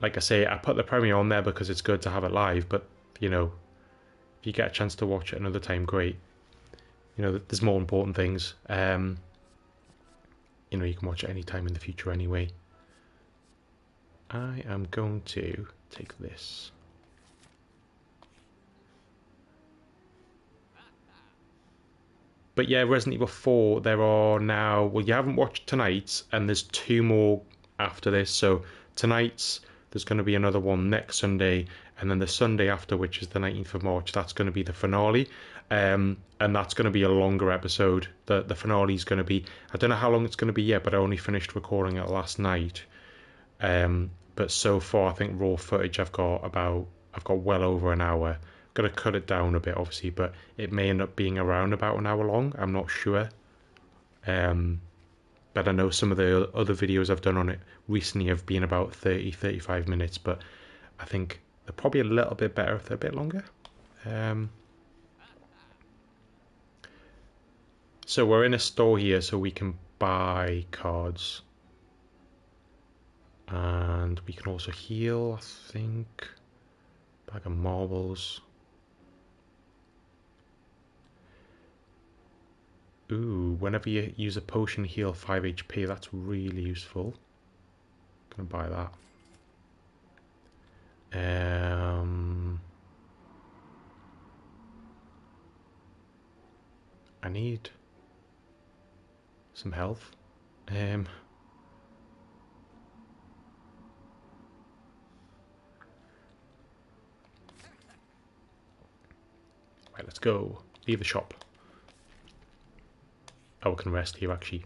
[SPEAKER 1] like I say, I put the premiere on there because it's good to have it live. But you know, if you get a chance to watch it another time, great. You know, there's more important things. Um, you know, you can watch it any time in the future anyway. I am going to take this. But yeah, Resident Evil 4, there are now, well, you haven't watched tonight's, and there's two more after this. So tonight's, there's going to be another one next Sunday, and then the Sunday after, which is the 19th of March, that's going to be the finale. Um, and that's going to be a longer episode. The the finale is going to be, I don't know how long it's going to be yet, but I only finished recording it last night. Um, but so far, I think raw footage I've got about, I've got well over an hour I'm going to cut it down a bit, obviously, but it may end up being around about an hour long. I'm not sure. Um, but I know some of the other videos I've done on it recently have been about 30, 35 minutes, but I think they're probably a little bit better if they're a bit longer. Um, so we're in a store here, so we can buy cards. And we can also heal, I think. Bag of marbles. Ooh, whenever you use a potion heal 5 HP, that's really useful. Gonna buy that. Um, I need some health. Um, right, let's go. Leave the shop. Oh, we can rest here actually.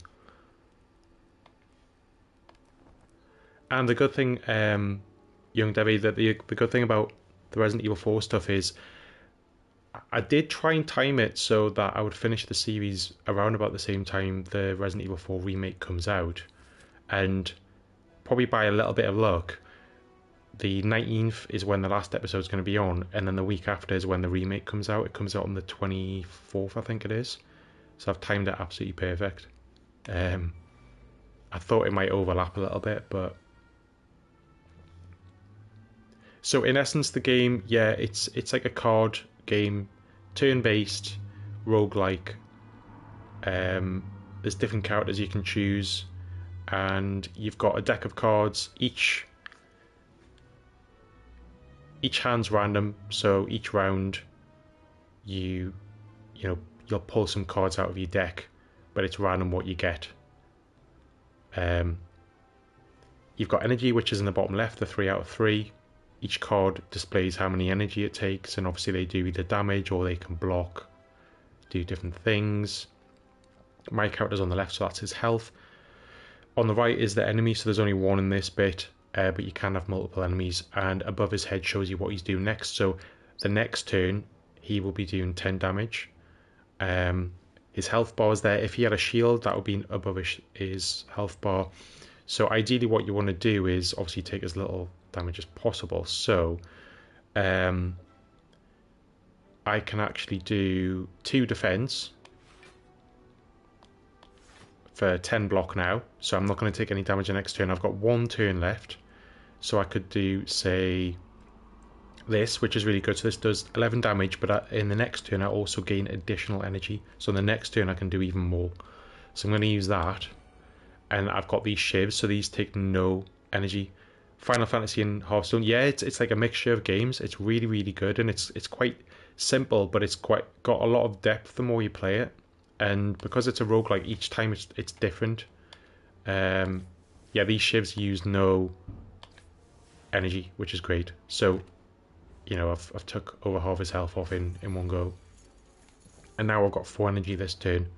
[SPEAKER 1] And the good thing, um, young Debbie, that the the good thing about the Resident Evil 4 stuff is I did try and time it so that I would finish the series around about the same time the Resident Evil 4 remake comes out. And probably by a little bit of luck, the 19th is when the last episode is going to be on, and then the week after is when the remake comes out. It comes out on the 24th, I think it is. So I've timed it absolutely perfect. Um, I thought it might overlap a little bit, but so in essence, the game, yeah, it's it's like a card game, turn-based, roguelike. Um, there's different characters you can choose, and you've got a deck of cards. Each each hand's random, so each round you you know you'll pull some cards out of your deck, but it's random what you get. Um, you've got energy, which is in the bottom left, the three out of three each card displays how many energy it takes, and obviously they do either damage or they can block, do different things. My character's on the left, so that's his health. On the right is the enemy, so there's only one in this bit, uh, but you can have multiple enemies. And above his head shows you what he's doing next. So the next turn, he will be doing 10 damage. Um, his health bar is there. If he had a shield, that would be above his, health bar. So ideally, what you want to do is obviously take as little damage as possible. So um, I can actually do two defense for 10 block now. So I'm not going to take any damage the next turn. I've got one turn left. So I could do, say, this, which is really good. So this does 11 damage, but in the next turn I also gain additional energy. So in the next turn I can do even more. So I'm going to use that. And I've got these shivs, so these take no energy. Final Fantasy and Hearthstone, yeah, it's it's like a mixture of games. It's really really good and it's it's quite simple, but it's quite got a lot of depth the more you play it. And because it's a roguelike, each time it's it's different. Um, yeah, these shivs use no energy, which is great. So, you know, I've I've took over half his health off in in one go, and now I've got four energy this turn.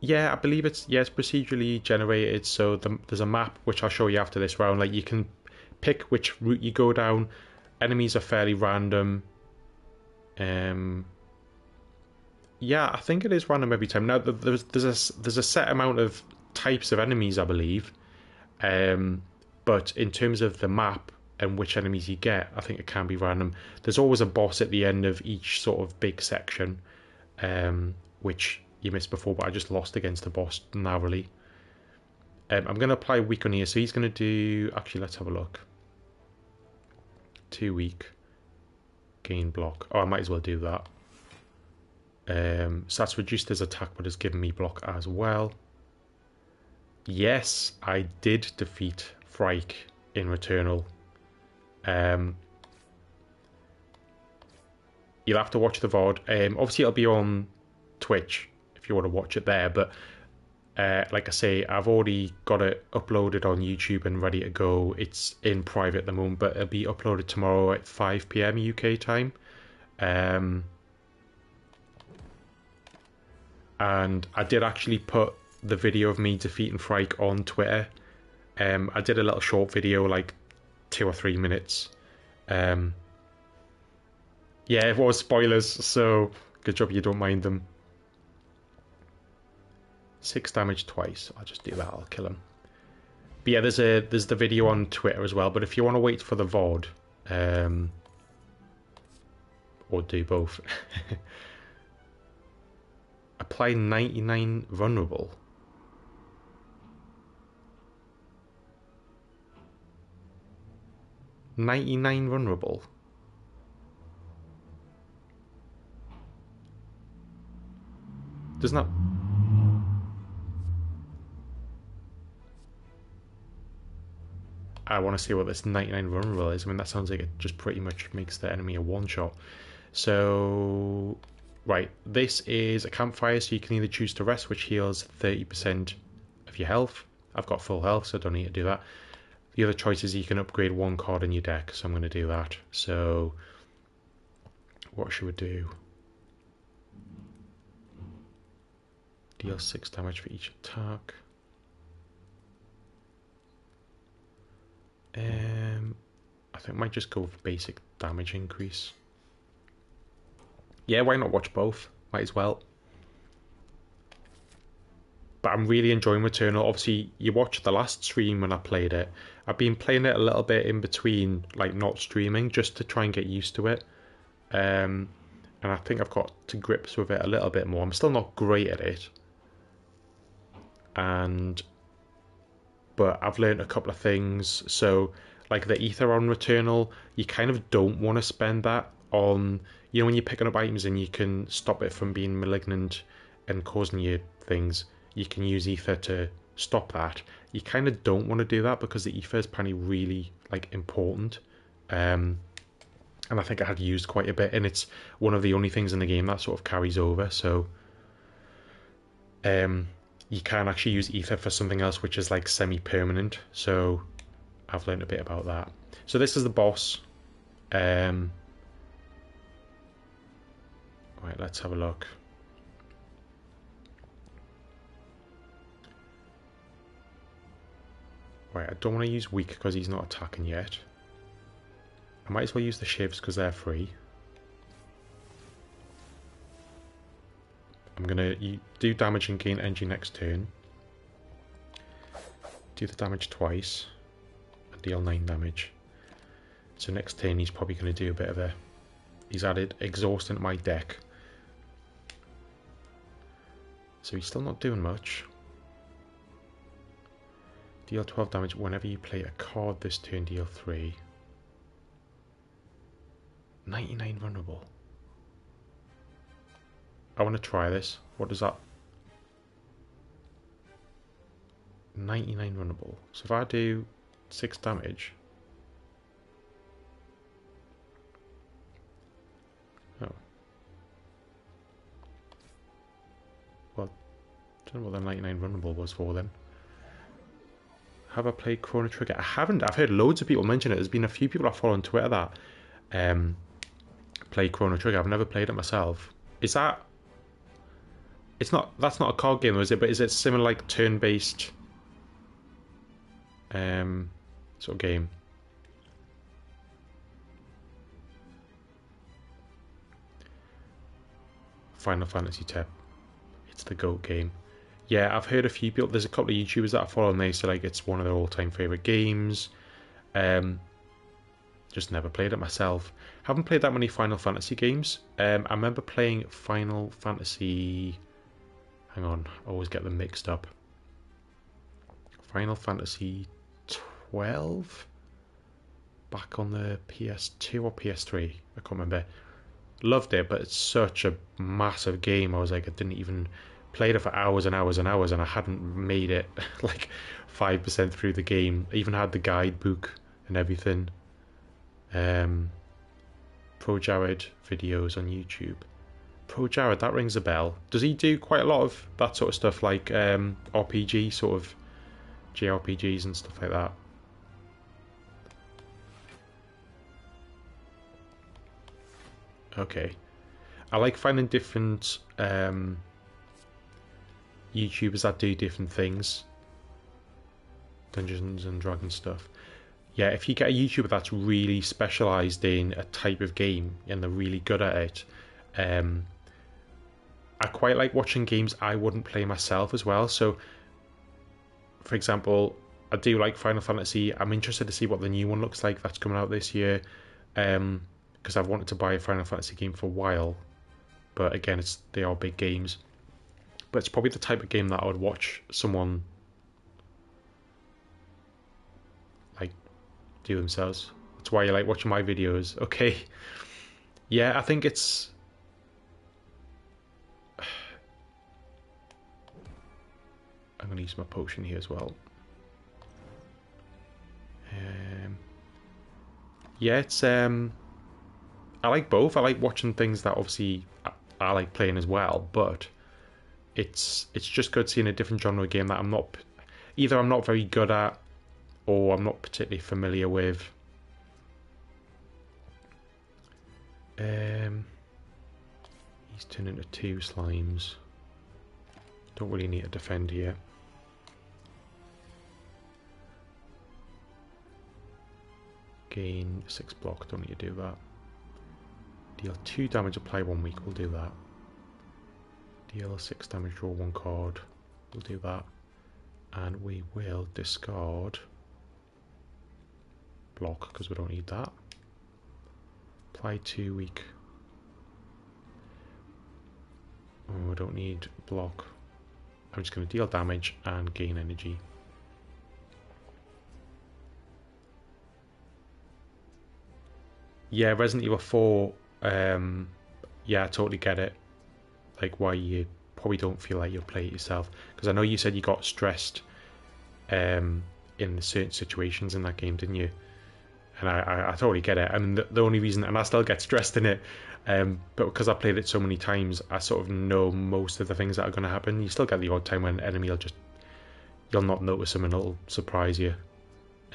[SPEAKER 1] Yeah, I believe it's yeah, it's procedurally generated. So the, there's a map which I'll show you after this round. Like you can pick which route you go down. Enemies are fairly random. Um, yeah, I think it is random every time. Now there's there's a there's a set amount of types of enemies, I believe. Um, but in terms of the map and which enemies you get, I think it can be random. There's always a boss at the end of each sort of big section, um, which you missed before, but I just lost against the boss narrowly. Um, I'm going to apply weak on here, so he's going to do. Actually, let's have a look. Two weak. Gain block. Oh, I might as well do that. Um, so that's reduced his attack, but has given me block as well. Yes, I did defeat Phrike in Returnal. Um, you'll have to watch the VOD. Um, obviously, it'll be on Twitch if you want to watch it there. But uh, like I say, I've already got it uploaded on YouTube and ready to go. It's in private at the moment, but it'll be uploaded tomorrow at 5 p.m. UK time. Um, and I did actually put the video of me defeating Phrike on Twitter. Um, I did a little short video, like two or three minutes. Um, yeah, it was spoilers, so good job you don't mind them. Six damage twice. I'll just do that. I'll kill him. But yeah, there's a there's the video on Twitter as well. But if you want to wait for the VOD, um, or do both, [LAUGHS] apply 99 vulnerable. Ninety nine vulnerable. Doesn't that I want to see what this 99 vulnerable is. I mean, that sounds like it just pretty much makes the enemy a one shot. So, right, this is a campfire, so you can either choose to rest, which heals 30% of your health. I've got full health, so I don't need to do that. The other choice is you can upgrade one card in your deck, so I'm going to do that. So, what should we do? Deal 6 damage for each attack. Um, I think I might just go for basic damage increase. Yeah, why not watch both? Might as well. But I'm really enjoying Returnal. Obviously, you watched the last stream when I played it. I've been playing it a little bit in between, like not streaming, just to try and get used to it. Um, and I think I've got to grips with it a little bit more. I'm still not great at it. And but I've learned a couple of things. So, like the ether on Returnal, you kind of don't want to spend that on, you know, when you're picking up items and you can stop it from being malignant and causing you things, you can use ether to stop that. You kind of don't want to do that because the ether is apparently really like important. Um, and I think I had used quite a bit, and it's one of the only things in the game that sort of carries over. So, um, you can actually use ether for something else which is like semi-permanent so I've learned a bit about that so this is the boss um, right let's have a look right I don't want to use weak because he's not attacking yet I might as well use the shivs because they're free I'm going to do damage and gain energy next turn. Do the damage twice. And deal 9 damage. So next turn he's probably going to do a bit of a... He's added exhaust into my deck. So he's still not doing much. Deal 12 damage whenever you play a card this turn, deal 3. 99 vulnerable. I want to try this. What does that... 99 runnable. So if I do 6 damage... Oh. Well, I don't know what the 99 runnable was for then. Have I played Chrono Trigger? I haven't. I've heard loads of people mention it. There's been a few people I follow on Twitter that um, play Chrono Trigger. I've never played it myself. Is that it's not. That's not a card game, is it? But is it similar, like turn-based, um, sort of game? Final Fantasy X. It's the GOAT game. Yeah, I've heard a few people. There's a couple of YouTubers that I follow, and they say like it's one of their all-time favorite games. Um, just never played it myself. Haven't played that many Final Fantasy games. Um, I remember playing Final Fantasy Hang on, I always get them mixed up. Final Fantasy 12 back on the PS2 or PS3. I can't remember. Loved it, but it's such a massive game. I was like, I didn't even played it for hours and hours and hours, and I hadn't made it [LAUGHS] like five percent through the game. I even had the guidebook and everything. Um, Pro Jared videos on YouTube. Pro Jared, that rings a bell. Does he do quite a lot of that sort of stuff, like um, RPG, sort of JRPGs and stuff like that? Okay. I like finding different um, YouTubers that do different things. Dungeons and Dragons stuff. Yeah, if you get a YouTuber that's really specialised in a type of game and they're really good at it, um, I quite like watching games I wouldn't play myself as well. So, for example, I do like Final Fantasy. I'm interested to see what the new one looks like that's coming out this year. Um, because I've wanted to buy a Final Fantasy game for a while, but again, it's they are big games. But it's probably the type of game that I would watch someone like do themselves. That's why you like watching my videos. [LAUGHS] Okay, yeah, I think it's [SIGHS] I'm going to use my potion here as well. Um, yeah, it's um, I like both. I like watching things that obviously I, I, like playing as well, but it's it's just good seeing a different genre of game that I'm not either I'm not very good at, or I'm not particularly familiar with. Um, he's turned into two slimes. Don't really need to defend here. Gain six block, don't need to do that. Deal two damage, apply one week, we'll do that. Deal six damage, draw one card, we'll do that. And we will discard block because we don't need that. Apply two weak. Oh, we don't need block. I'm just going to deal damage and gain energy. Yeah, Resident Evil 4, um, yeah, I totally get it. Like, why you probably don't feel like you'll play it yourself. Because I know you said you got stressed um, in certain situations in that game, didn't you? And I, I, I totally get it. I mean, the, the, only reason, and I still get stressed in it, um, but because I played it so many times, I sort of know most of the things that are going to happen. You still get the odd time when an enemy will just, you'll not notice them and it'll surprise you.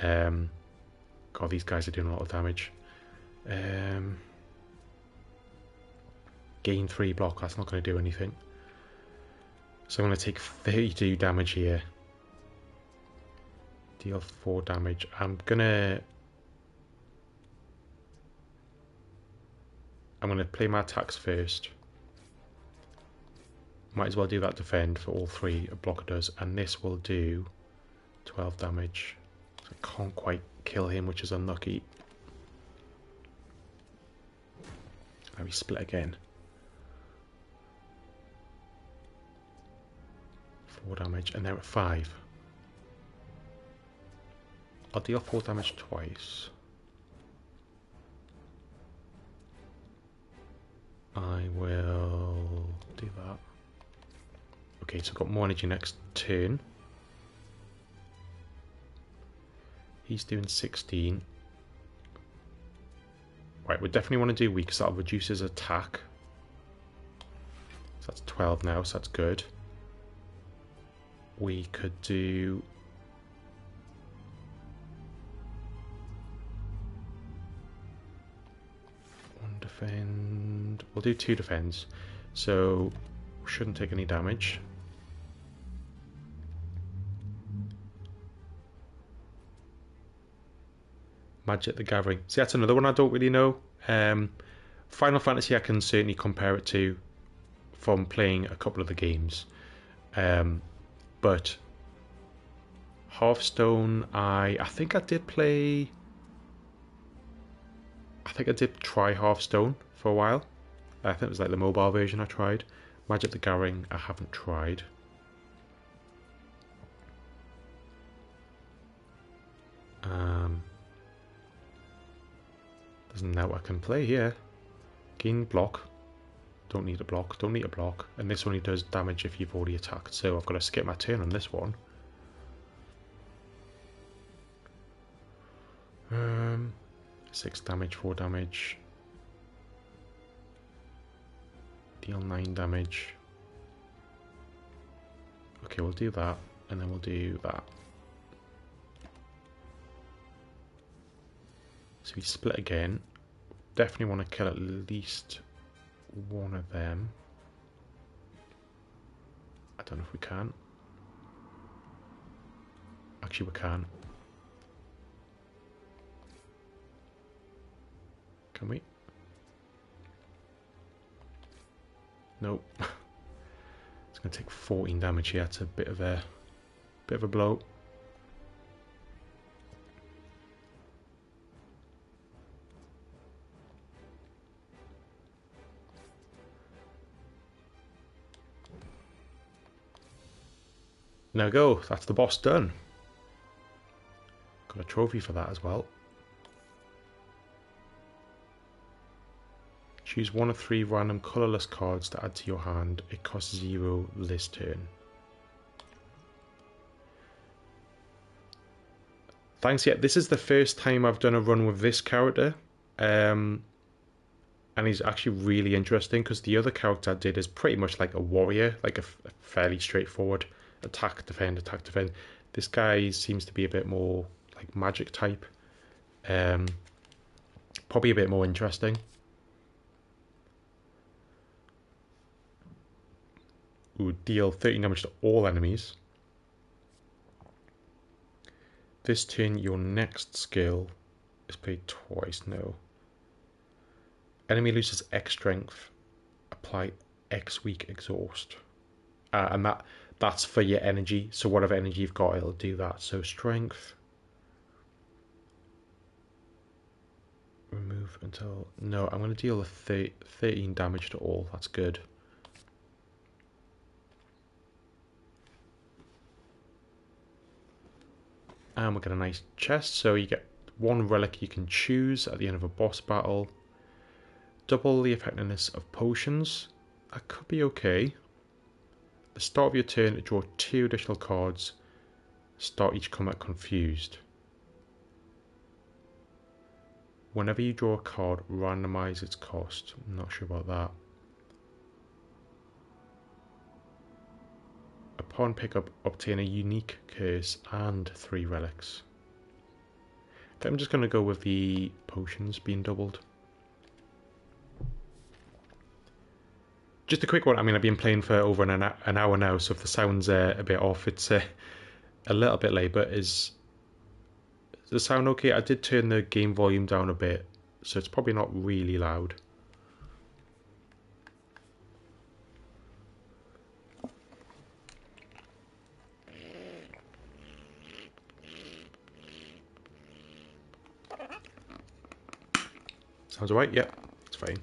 [SPEAKER 1] Um, God, these guys are doing a lot of damage. Um, gain 3 block, that's not going to do anything. So I'm going to take 32 damage here. Deal 4 damage. I'm going to... I'm going to play my attacks first. Might as well do that defend for all three blocker does. And this will do 12 damage. So I can't quite kill him, which is unlucky. Now we split again. Four damage, and now at five. I'll deal four damage twice. I will do that. Okay, so I've got more energy next turn. He's doing 16. Right, we definitely want to do weak because that'll reduce his attack. So that's 12 now, so that's good. We could do... One defend... We'll do two defends. So, shouldn't take any damage. Magic the Gathering. See, that's another one I don't really know. Um, Final Fantasy I can certainly compare it to from playing a couple of the games. Um, but Hearthstone, I I think I did play. I think I did try Hearthstone for a while. I think it was like the mobile version I tried. Magic the Gathering I haven't tried. Um, there's now I can play here. Gain block. Don't need a block. Don't need a block. And this only does damage if you've already attacked. So I've got to skip my turn on this one. Um, six damage, four damage. Deal nine damage. Okay, we'll do that, and then we'll do that. So we split again. Definitely want to kill at least one of them. I don't know if we can. Actually, we can. Can we? Nope. [LAUGHS] it's going to take 14 damage here. It's a bit of a bit of a blow. Now go, that's the boss done. Got a trophy for that as well. Choose one of three random colourless cards to add to your hand. It costs zero this turn. Thanks, yeah, this is the first time I've done a run with this character. Um, and he's actually really interesting because the other character I did is pretty much like a warrior, like a, a fairly straightforward attack, defend, attack, defend. This guy seems to be a bit more like magic type. Um, probably a bit more interesting. Would deal 13 damage to all enemies. This turn, your next skill is played twice. No. Enemy loses X strength. Apply X weak exhaust. Uh, and that that's for your energy. So whatever energy you've got, it'll do that. So strength. Remove until... No, I'm going to deal the 13 damage to all. That's good. And we get a nice chest. So you get one relic you can choose at the end of a boss battle. Double the effectiveness of potions. That could be okay the start of your turn, draw two additional cards. Start each combat confused. Whenever you draw a card, randomize its cost. I'm not sure about that. Upon pickup, obtain a unique curse and three relics. I'm just going to go with the potions being doubled. Just a quick one. I mean, I've been playing for over an, an hour now, so if the sound's uh, a bit off, it's uh, a little bit late. But is the sound okay? I did turn the game volume down a bit, so it's probably not really loud. Sounds alright? Yep, it's fine.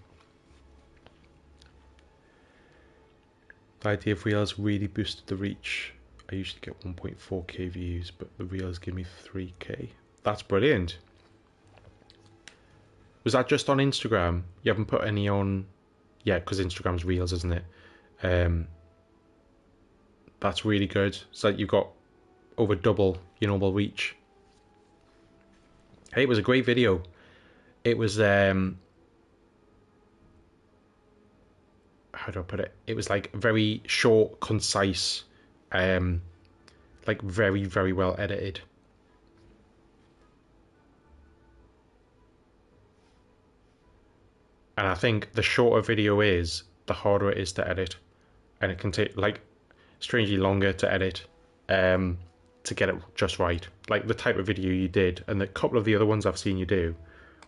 [SPEAKER 1] The idea of Reels really boosted the reach. I usually get 1.4k views, but the Reels give me 3k. That's brilliant. Was that just on Instagram? You haven't put any on... Yeah, because Instagram's Reels, isn't it? Um, that's really good. So you've got over double your normal reach. Hey, it was a great video. It was um, how do I put it? It was like very short, concise, um, like very, very well edited. And I think the shorter video is, the harder it is to edit, and it can take like strangely longer to edit, um, to get it just right. Like the type of video you did, and the couple of the other ones I've seen you do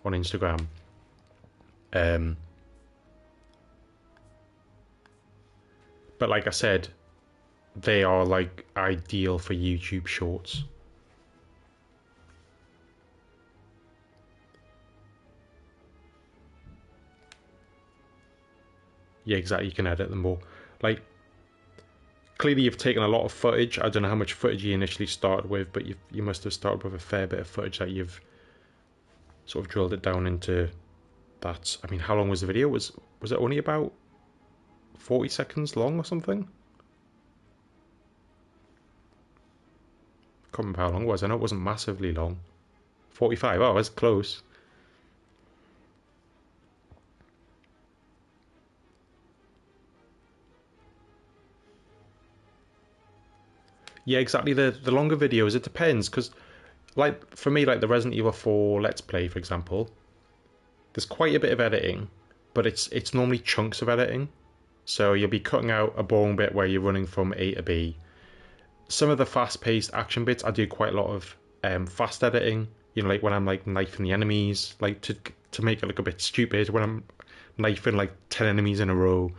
[SPEAKER 1] on Instagram. Um, But like I said, they are like ideal for YouTube shorts. Yeah, exactly. You can edit them more. Like, clearly you've taken a lot of footage. I don't know how much footage you initially started with, but you you must have started with a fair bit of footage that you've sort of drilled it down into that. I mean, how long was the video? Was was it only about 40 seconds long or something. Can't remember how long it was. I know it wasn't massively long. 45. Oh, that's close. Yeah, exactly. The the longer videos, it depends because, like for me, like the Resident Evil 4 Let's Play, for example, there's quite a bit of editing, but it's it's normally chunks of editing. So you'll be cutting out a boring bit where you're running from A to B. Some of the fast-paced action bits, I do quite a lot of um, fast editing. You know, like when I'm like knifing the enemies, like to to make it look a bit stupid when I'm knifing like ten enemies in a row,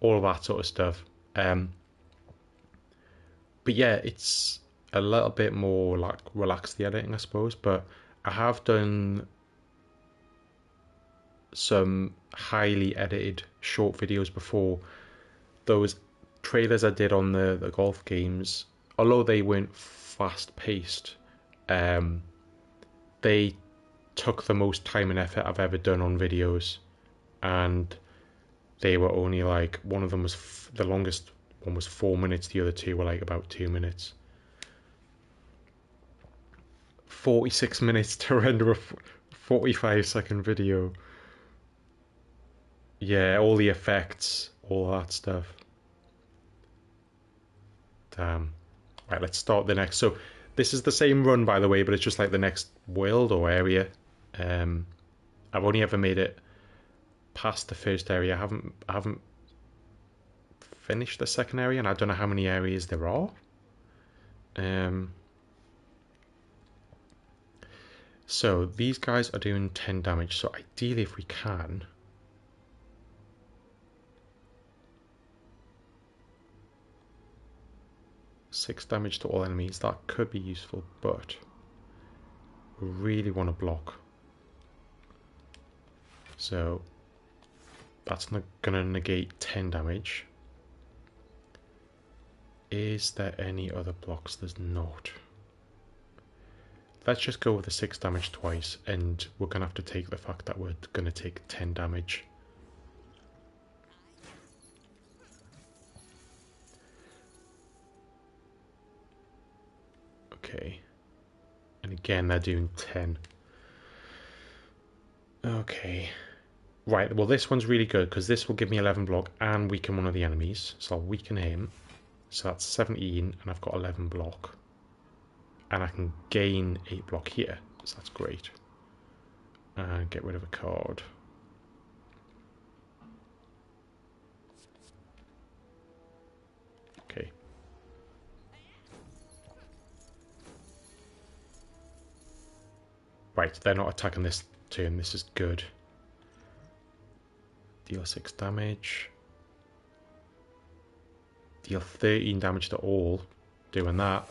[SPEAKER 1] all that sort of stuff. Um, but yeah, it's a little bit more like relaxed the editing, I suppose. But I have done some highly edited short videos before. Those trailers I did on the, the golf games, although they weren't fast paced, um, they took the most time and effort I've ever done on videos, and they were only like one of them was f- the longest one was four minutes, the other two were like about two minutes. 46 minutes to render a 45 second video yeah, all the effects, all that stuff. Damn. Right, let's start the next. So This is the same run, by the way, but it's just like the next world or area. Um, I've only ever made it past the first area. I haven't I haven't finished the second area, and I don't know how many areas there are. Um, so these guys are doing 10 damage. So ideally, if we can, six damage to all enemies. That could be useful, but we really want to block. So that's not going to negate 10 damage. Is there any other blocks? There's not. Let's just go with the 6 damage twice, and we're going to have to take the fact that we're going to take 10 damage. Okay. And again, they're doing 10. Okay. Right, well this one's really good because this will give me 11 block and weaken one of the enemies. So I'll weaken him. So that's 17 and I've got 11 block. And I can gain 8 block here. So that's great. And get rid of a card. Right, they're not attacking this turn. This is good. Deal 6 damage. Deal 13 damage to all. Doing that.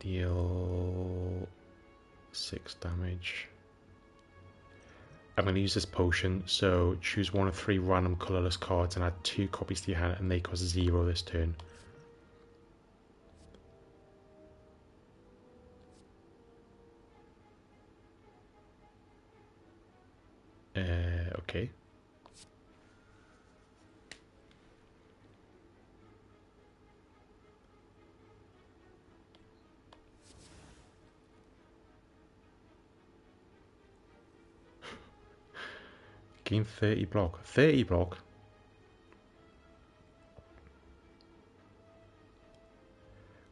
[SPEAKER 1] Deal 6 damage. I'm going to use this potion, so choose one of three random colourless cards and add two copies to your hand and they cost zero this turn. Uh, okay. Gain 30 block. 30 block?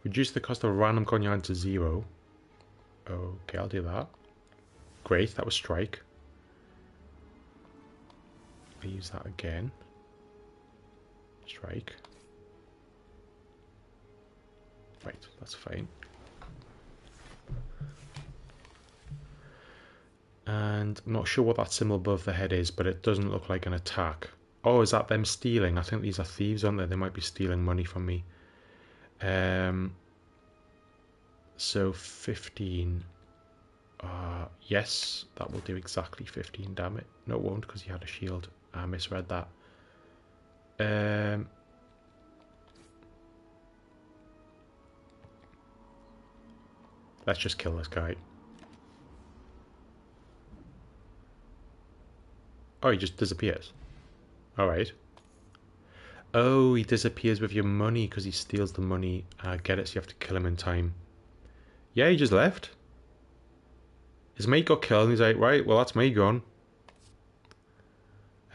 [SPEAKER 1] Reduce the cost of random cognac to zero. Okay, I'll do that. Great, that was strike. Use that again. Strike. Right, that's fine. And I'm not sure what that symbol above the head is, but it doesn't look like an attack. Oh, is that them stealing? I think these are thieves, aren't they? They might be stealing money from me. Um, so 15. Uh, yes, that will do exactly 15 damage. No, it won't because he had a shield. I misread that. Um, let's just kill this guy. Oh, he just disappears. Alright. Oh, he disappears with your money because he steals the money. I get it, so you have to kill him in time. Yeah, he just left. His mate got killed and he's like, right, well, that's me gone.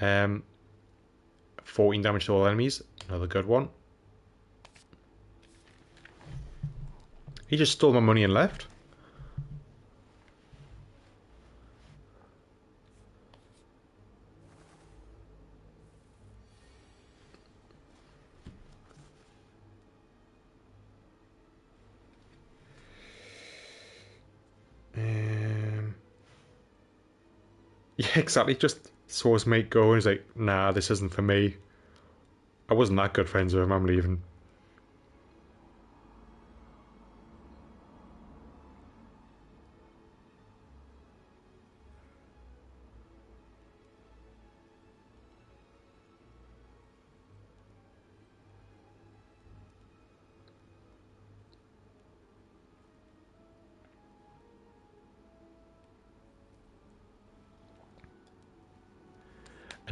[SPEAKER 1] Um, 14 damage to all enemies. Another good one. He just stole my money and left. Um, [LAUGHS] yeah, exactly. Just saw his mate go and he's like, nah, this isn't for me. I wasn't that good friends with him, I'm leaving.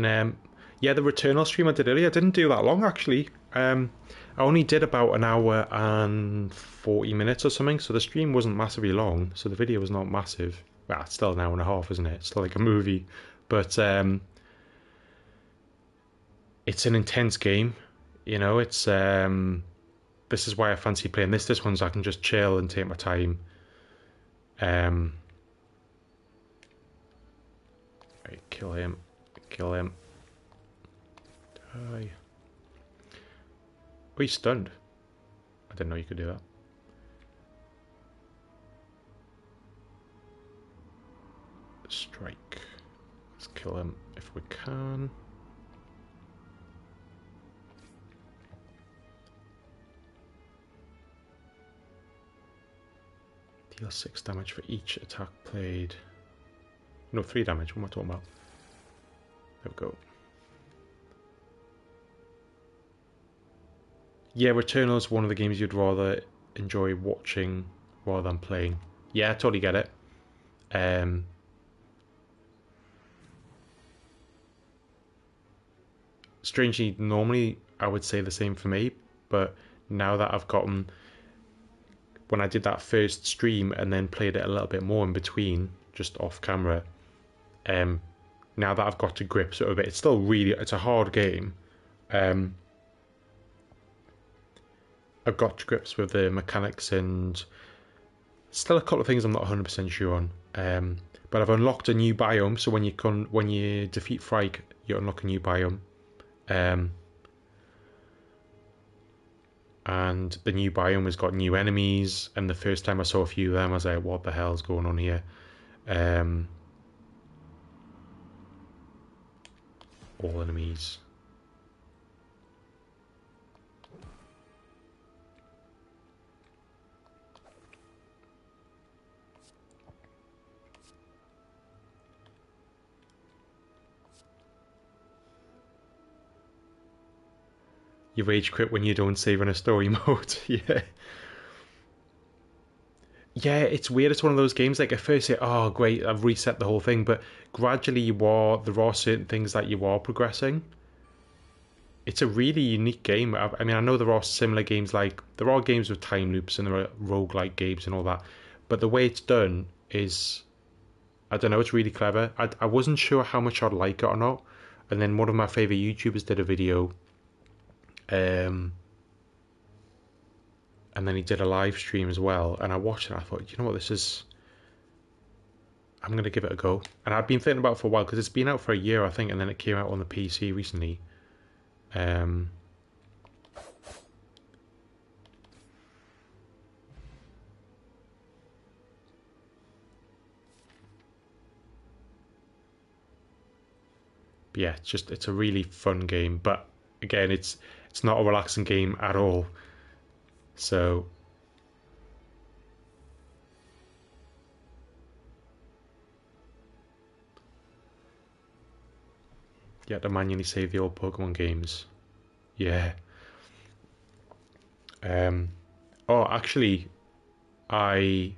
[SPEAKER 1] And um, yeah, the Returnal stream I did earlier, I didn't do that long actually. Um, I only did about an hour and 40 minutes or something, so the stream wasn't massively long, so the video was not massive. Well, it's still an hour and a half, isn't it? It's still like a movie. But um, it's an intense game. You know, it's um, this is why I fancy playing this. This one's I can just chill and take my time. Um, right, kill him, kill him. Die. Oh, he's stunned. I didn't know you could do that. Strike. Let's kill him if we can. Deal 6 damage for each attack played. No, 3 damage. What am I talking about? There we go. Yeah, Returnal is one of the games you'd rather enjoy watching rather than playing. Yeah, I totally get it. Um, strangely, normally I would say the same for me, but now that I've gotten when I did that first stream and then played it a little bit more in between, just off camera, um, now that I've got to grips with it, it's still really it's a hard game. Um, I've got to grips with the mechanics and still a couple of things I'm not 100% sure on. Um, but I've unlocked a new biome, so when you con- when you defeat Phrike, you unlock a new biome. Um, and the new biome has got new enemies. And the first time I saw a few of them, I was like, "What the hell's going on here?" Um, all enemies. you rage quit when you don't save in a story [LAUGHS] mode. yeah. Yeah, it's weird. It's one of those games like at first you say, "Oh, great, I've reset the whole thing," but gradually you are there are certain things that you are progressing. It's a really unique game. I, I mean, I know there are similar games like there are games with time loops and there are roguelike games and all that, but the way it's done is, I don't know, it's really clever. I I wasn't sure how much I'd like it or not, and then one of my favorite YouTubers did a video um, and then he did a live stream as well. And I watched it. I thought, you know what, this is. I'm going to give it a go. And I've been thinking about it for a while because it's been out for a year, I think, and then it came out on the PC recently. Um, yeah, it's just it's a really fun game. But again, it's it's not a relaxing game at all. So you have to manually save the old Pokemon games. Yeah. Um. Oh, actually, I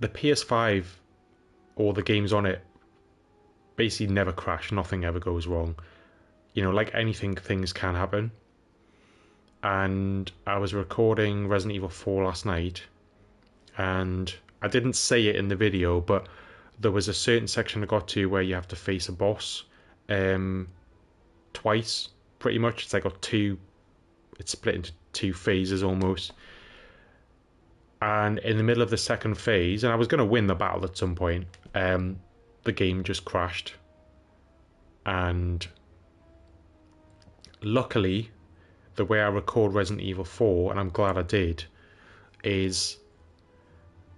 [SPEAKER 1] the PS5 or the games on it basically never crash. Nothing ever goes wrong you know, like anything, things can happen. And I was recording Resident Evil 4 last night, and I didn't say it in the video, but there was a certain section I got to where you have to face a boss um, twice, pretty much. It's like got two, it's split into two phases almost. And in the middle of the second phase, and I was going to win the battle at some point, um, the game just crashed. And luckily, the way I record Resident Evil 4, and I'm glad I did, is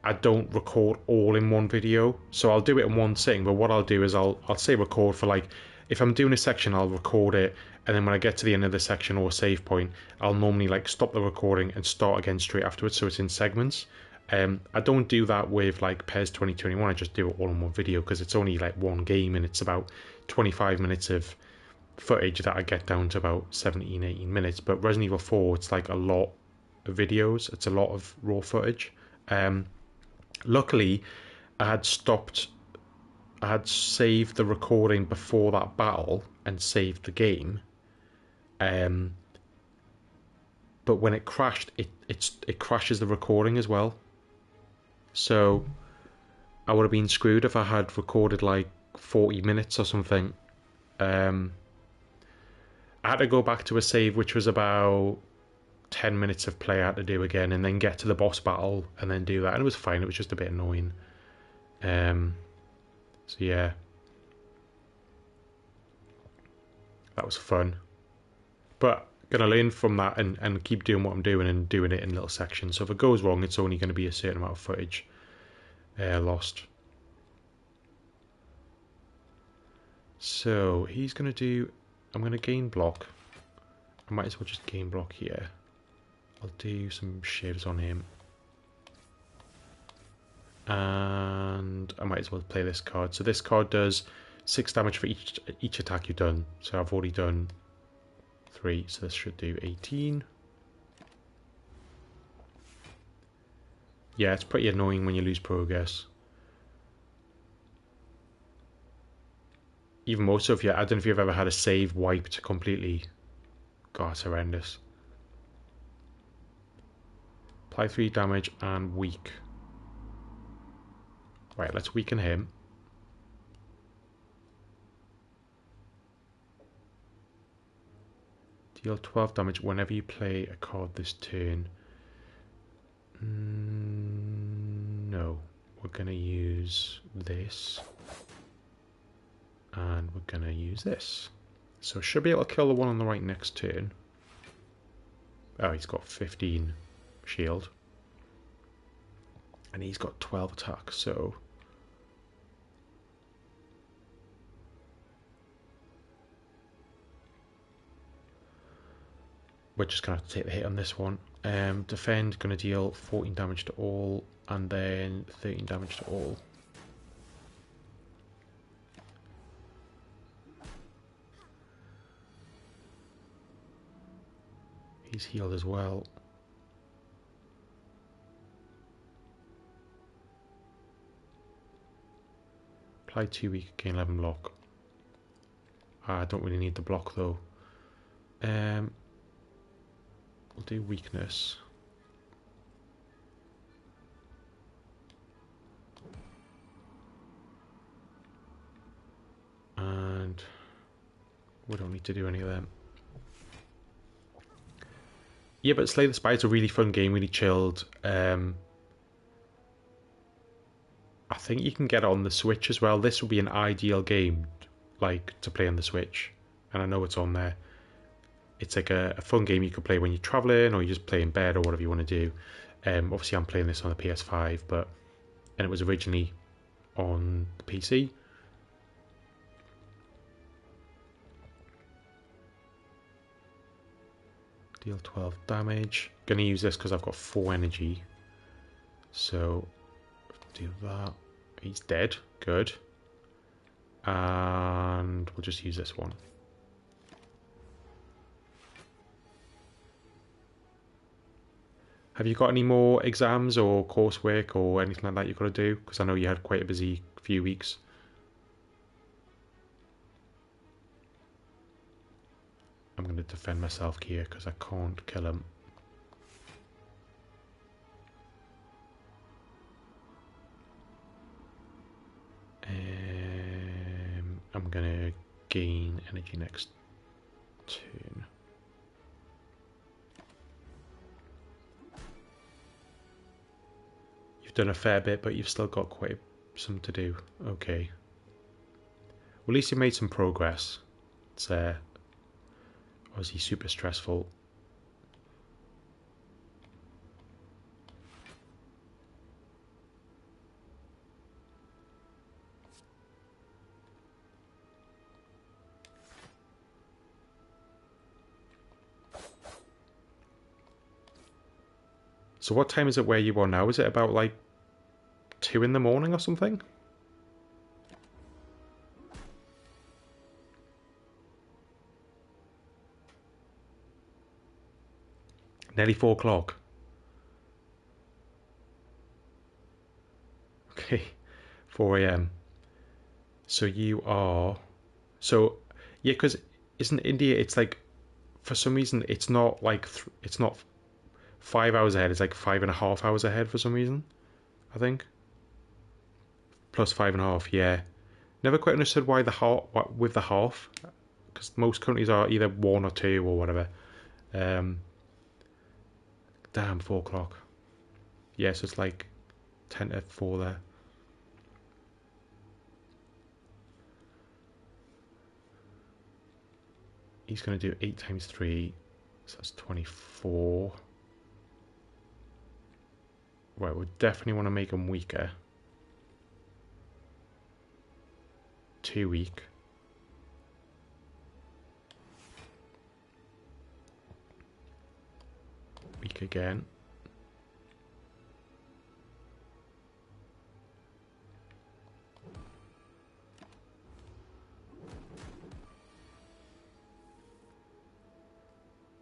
[SPEAKER 1] I don't record all in one video. So I'll do it in one sitting, but what I'll do is I'll I'll say record for like if I'm doing a section I'll record it and then when I get to the end of the section or save point, I'll normally like stop the recording and start again straight afterwards so it's in segments. Um, I don't do that with like PES 2021. I just do it all in one video because it's only like one game and it's about 25 minutes of footage that I get down to about 17, 18 minutes. But Resident Evil 4, it's like a lot of videos, it's a lot of raw footage. Um, luckily, I had stopped, I had saved the recording before that battle and saved the game. Um, but when it crashed, it it's it crashes the recording as well. So I would have been screwed if I had recorded like 40 minutes or something. Um, I had to go back to a save which was about 10 minutes of play I had to do again and then get to the boss battle and then do that. And it was fine, it was just a bit annoying. Um, so yeah. That was fun. But gonna learn from that and, and keep doing what I'm doing and doing it in little sections. So if it goes wrong, it's only to be a certain amount of footage uh, lost. So he's to do. I'm to gain block. I might as well just gain block here. I'll do some shivs on him. And I might as well play this card. So this card does six damage for each each attack you've done. So I've already done 3, so this should do 18. Yeah, it's pretty annoying when you lose progress. Even more so if you, I don't know if you've ever had a save wiped completely. God, it's horrendous. Apply 3 damage and weak. Right, let's weaken him. Deal 12 damage whenever you play a card this turn. Mm, no, we're going to use this. And we're going to use this. So should be able to kill the one on the right next turn. Oh, he's got 15 shield. And he's got 12 attack, so we're just going to have to take the hit on this one. Um, defend, going to deal 14 damage to all, and then 13 damage to all. He's healed as well. Apply 2 weak, gain 11 block. Ah, I don't really need the block though. Um, We'll do weakness. And we don't need to do any of them. Yeah, but Slay the Spire's a really fun game, really chilled. Um, I think you can get it on the Switch as well. This would be an ideal game, like to play on the Switch, and I know it's on there it's like a, a, fun game you could play when you're traveling or you just play in bed or whatever you want to do. Um, obviously, I'm playing this on the PS5, but and it was originally on the PC. Deal 12 damage. Gonna use this because I've got 4 energy. So, do that. He's dead. Good. And we'll just use this one. Have you got any more exams or coursework or anything like that you've got to do? Because I know you had quite a busy few weeks. I'm going to defend myself here because I can't kill him. Um, I'm going to gain energy next turn. Done a fair bit, but you've still got quite some to do. Okay. Well, at least you made some progress. It's uh, obviously super stressful. So what time is it where you are now? Is it about like two in the morning or something? Nearly four o'clock. Okay, [LAUGHS] 4 a.m. So you are. So, yeah, because isn't India, it's like, for some reason, it's not like, it's not five hours ahead. It's like five and a half hours ahead for some reason. I think. Plus five and a half. Yeah. Never quite understood why the half with the half, because most countries are either one or two or whatever. Um, Damn, four o'clock. Yeah, so it's like 10 to 4 there. He's going to do 8 times 3, so that's 24. Right, we definitely want to make him weaker. Too weak. Weak again.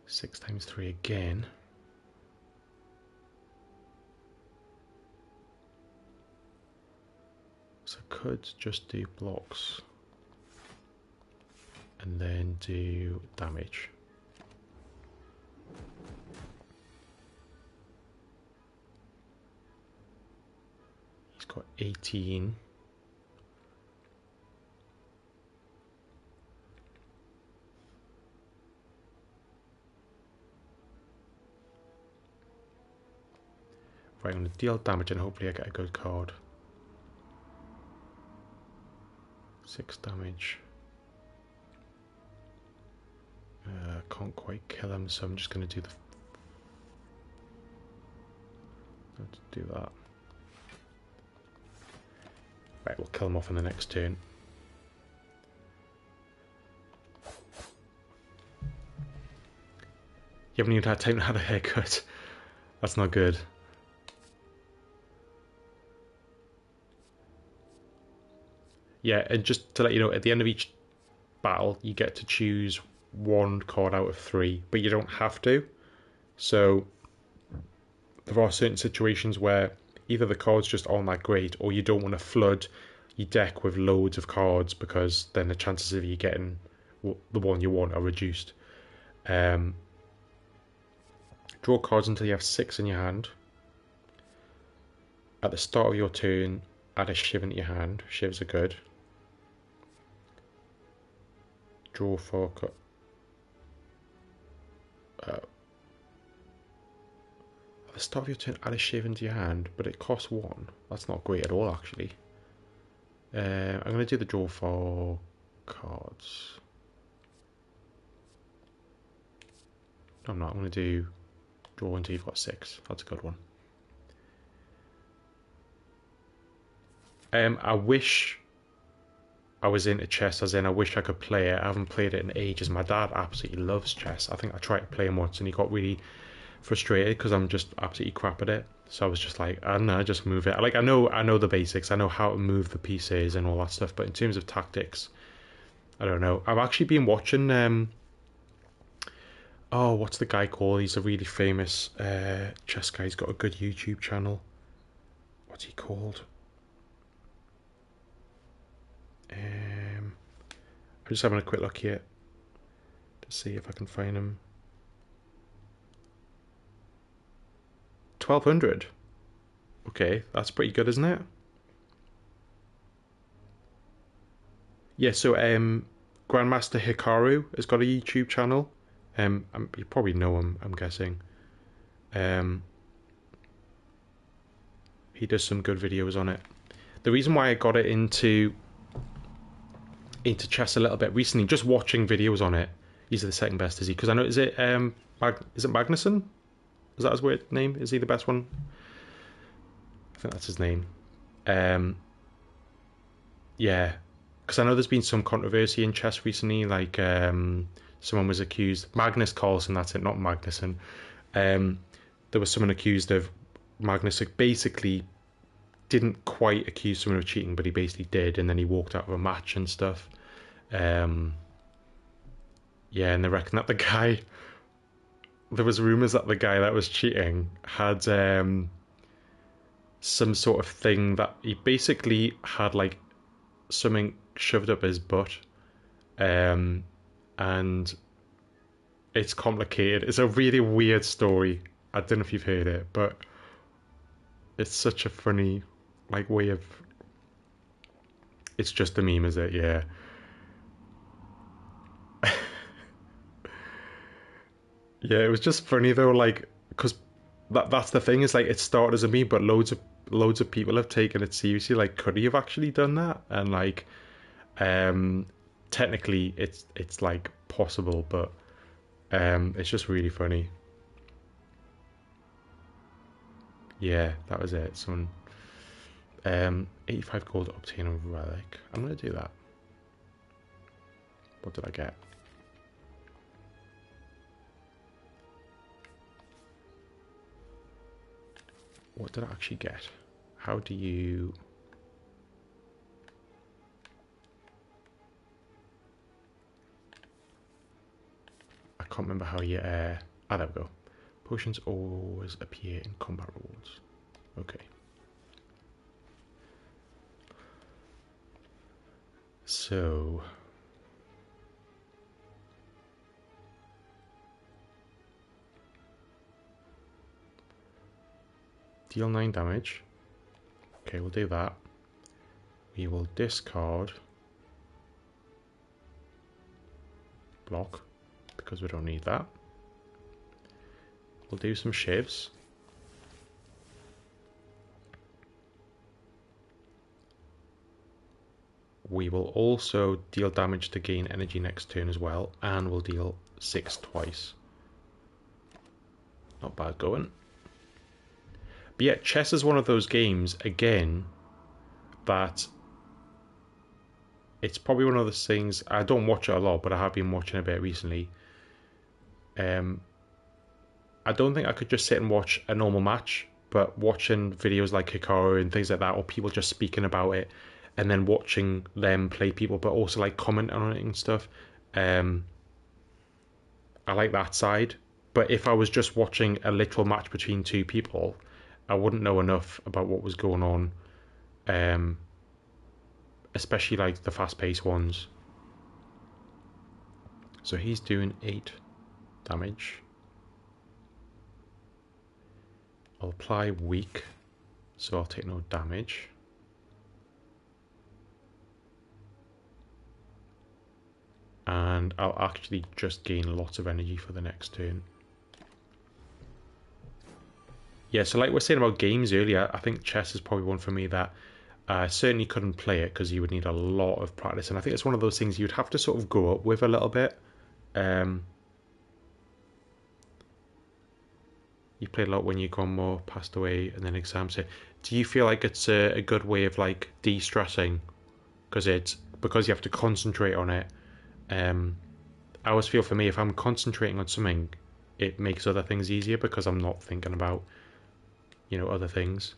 [SPEAKER 1] Six times three again. So I could just do blocks and then do damage. He's got 18. Right, I'm going to deal damage and hopefully I get a good card. Six damage. Uh, can't quite kill him, so I'm just going to do the... Let's do that. Right, we'll kill him off in the next turn. You haven't even had time to have a haircut. That's not good. Yeah, and just to let you know, at the end of each battle, you get to choose one card out of three, but you don't have to. So there are certain situations where either the cards just aren't that great, or you don't want to flood your deck with loads of cards because then the chances of you getting the one you want are reduced. Um, draw cards until you have six in your hand. At the start of your turn, add a shiv into your hand. Shivs are good draw four uh, at the start of your turn add a shiv into your hand but it costs one. That's not great at all actually. Uh, I'm going to do the draw four cards. No, I'm not. I'm going to do draw until you've got six. That's a good one. Um, I wish I was into chess, as in I wish I could play it. I haven't played it in ages. My dad absolutely loves chess. I think I tried to play him once and he got really frustrated because I'm just absolutely crap at it. So I was just like, I don't know, just move it. Like I know, I know the basics. I know how to move the pieces and all that stuff. But in terms of tactics, I don't know. I've actually been watching. Um, oh, what's the guy called? He's a really famous uh, chess guy. He's got a good YouTube channel. What's he called? Um, I'm just having a quick look here to see if I can find him. 1200. Okay, that's pretty good, isn't it? Yeah, so um, Grandmaster Hikaru has got a YouTube channel. Um, you probably know him, I'm guessing. Um, he does some good videos on it. The reason why I got it into into chess a little bit recently, just watching videos on it. He's the second best, is he? Because I know is it um Mag- is it Magnusson? Is that his weird name? Is he the best one? I think that's his name. Um, yeah, because I know there's been some controversy in chess recently. Like um, someone was accused Magnus Carlsen. That's it, not Magnusson. Um, there was someone accused of Magnus basically didn't quite accuse someone of cheating, but he basically did, and then he walked out of a match and stuff. Um, yeah, and they reckon that the guy, there was rumors that the guy that was cheating had um, some sort of thing that he basically had like something shoved up his butt, um, and it's complicated. It's a really weird story. I don't know if you've heard it, but it's such a funny like way of it's just a meme is it yeah [LAUGHS] yeah it was just funny though like because that that's the thing. Is like it started as a meme, but loads of loads of people have taken it seriously. Like, could he have actually done that? And like, um, technically, it's it's like possible, but um, it's just really funny. Yeah, that was it. Someone, um, 85 gold obtain a relic. I'm gonna do that. What did I get? What did I actually get? How do you... I can't remember how you... Uh... Ah, there we go. Potions always appear in combat rewards. Okay. So... Deal 9 damage. Okay, we'll do that. We will discard block because we don't need that. We'll do some shivs. We will also deal damage to gain energy next turn as well, and we'll deal 6 twice. Not bad going. But yeah, chess is one of those games, again, that it's probably one of those things. I don't watch it a lot, but I have been watching a bit recently. Um, I don't think I could just sit and watch a normal match, but watching videos like Hikaru and things like that, or people just speaking about it, and then watching them play people, but also like comment on it and stuff. Um, I like that side. But if I was just watching a literal match between two people, I wouldn't know enough about what was going on, um, especially like the fast paced ones. So he's doing 8 damage. I'll apply weak, so I'll take no damage. And I'll actually just gain lots of energy for the next turn. Yeah, so like we are saying about games earlier, I think chess is probably one for me that I certainly couldn't play it because you would need a lot of practice. And I think it's one of those things you'd have to sort of grow up with a little bit. Um, you played a lot when you come more passed away, and then exams. Do you feel like it's a, a good way of like de-stressing? Because it's because you have to concentrate on it. Um, I always feel for me if I'm concentrating on something, it makes other things easier because I'm not thinking about you know, other things.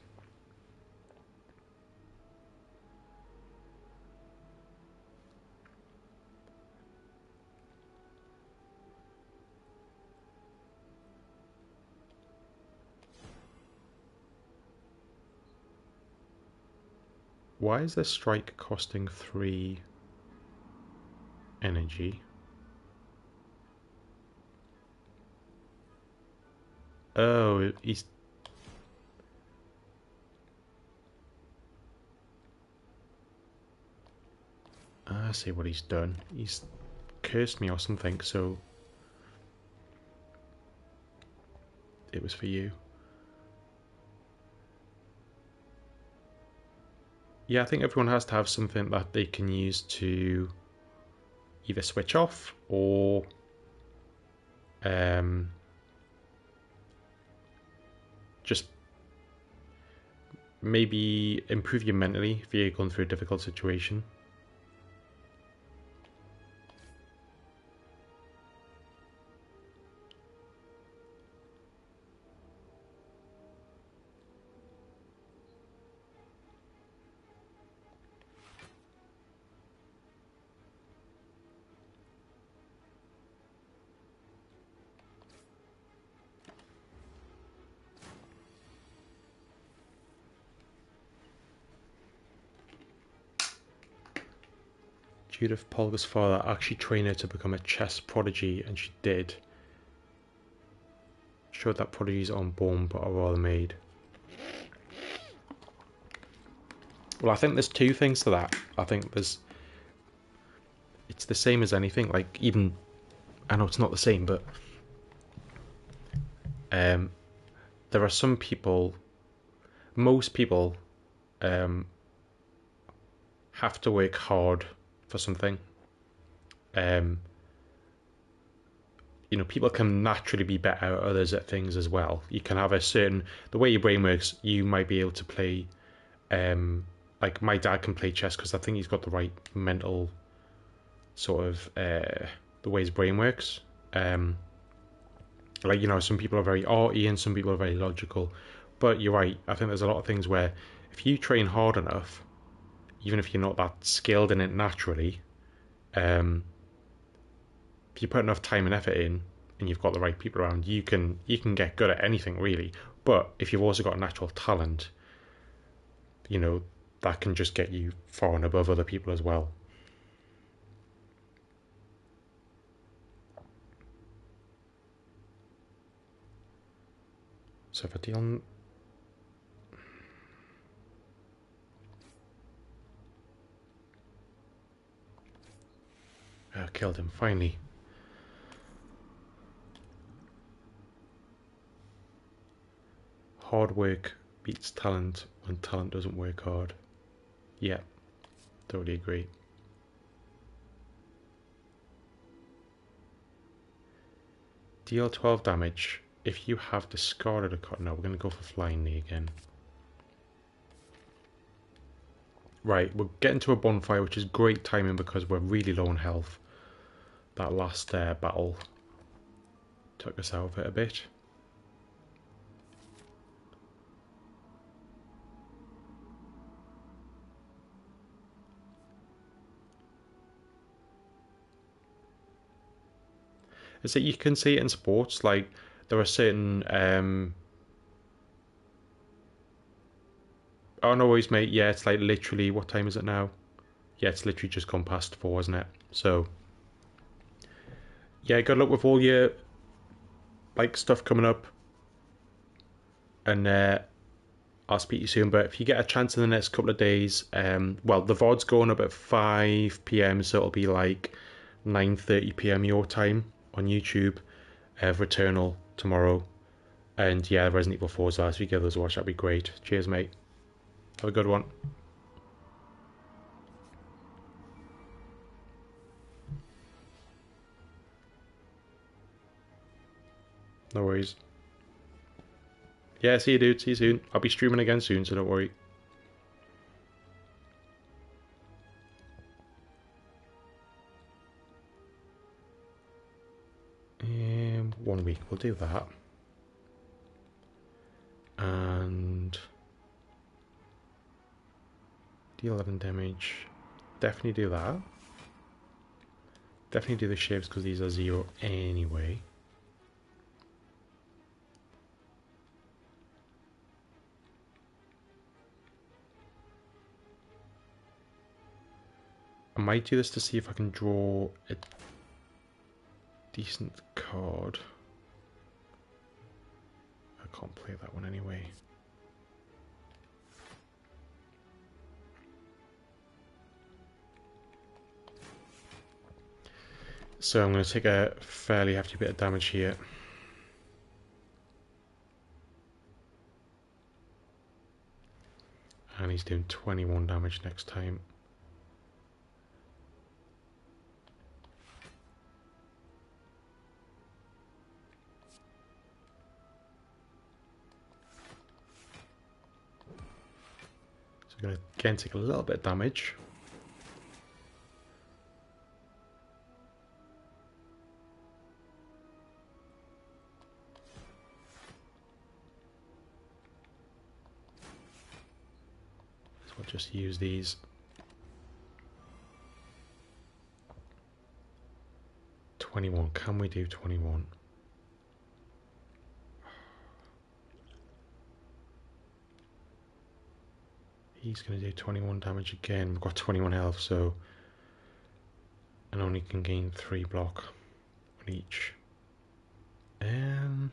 [SPEAKER 1] Why is this strike costing three energy? Oh, he's ah, I see what he's done. He's cursed me or something, so it was for you. Yeah, I think everyone has to have something that they can use to either switch off or um, just maybe improve you mentally if you're going through a difficult situation. Judith Polgar's father actually trained her to become a chess prodigy, and she did. Showed that prodigies aren't born but are rather made. Well, I think there's two things to that. I think there's. It's the same as anything. Like, even. I know it's not the same, but. Um, there are some people, most people, um, have to work hard for something. Um, you know, people can naturally be better at others at things as well. You can have a certain the way your brain works. You might be able to play, um, like my dad can play chess because I think he's got the right mental sort of uh, the way his brain works. Um, like you know, some people are very arty and some people are very logical. But you're right. I think there's a lot of things where if you train hard enough, even if you're not that skilled in it naturally, um, if you put enough time and effort in, and you've got the right people around, you can you can get good at anything really. But if you've also got natural talent, you know that can just get you far and above other people as well. So if I deal I killed him, finally. Hard work beats talent when talent doesn't work hard. Yeah, totally agree. Deal 12 damage if you have discarded a card. No, we're going to go for Flying Knee again. Right, we're getting to a bonfire, which is great timing because we're really low on health. That last uh, battle took us out of it a bit. Is that you can see it in sports, like there are certain um, Oh no worries, mate. Yeah, it's like literally. What time is it now? Yeah, it's literally just gone past four, isn't it? So, yeah, good luck with all your like stuff coming up, and uh, I'll speak to you soon. But if you get a chance in the next couple of days, um, well, the VOD's going up at five p.m., so it'll be like nine thirty p.m. your time on YouTube. Uh, Returnal tomorrow, and yeah, Resident Evil 4 as well. So if you give those a watch, that'd be great. Cheers, mate. Have a good one. No worries. Yeah, see you, dude. See you soon. I'll be streaming again soon, so don't worry. Um, one week, we'll do that. And... Deal 11 damage. Definitely do that. Definitely do the shapes because these are zero anyway. I might do this to see if I can draw a decent card. I can't play that one anyway. So I'm going to take a fairly hefty bit of damage here. And he's doing 21 damage next time. So to again take a little bit of damage. we'll just use these. Twenty-one. Can we do twenty-one? He's going to do 21 damage again. We've got 21 health, so... And only can gain 3 block on each. Um...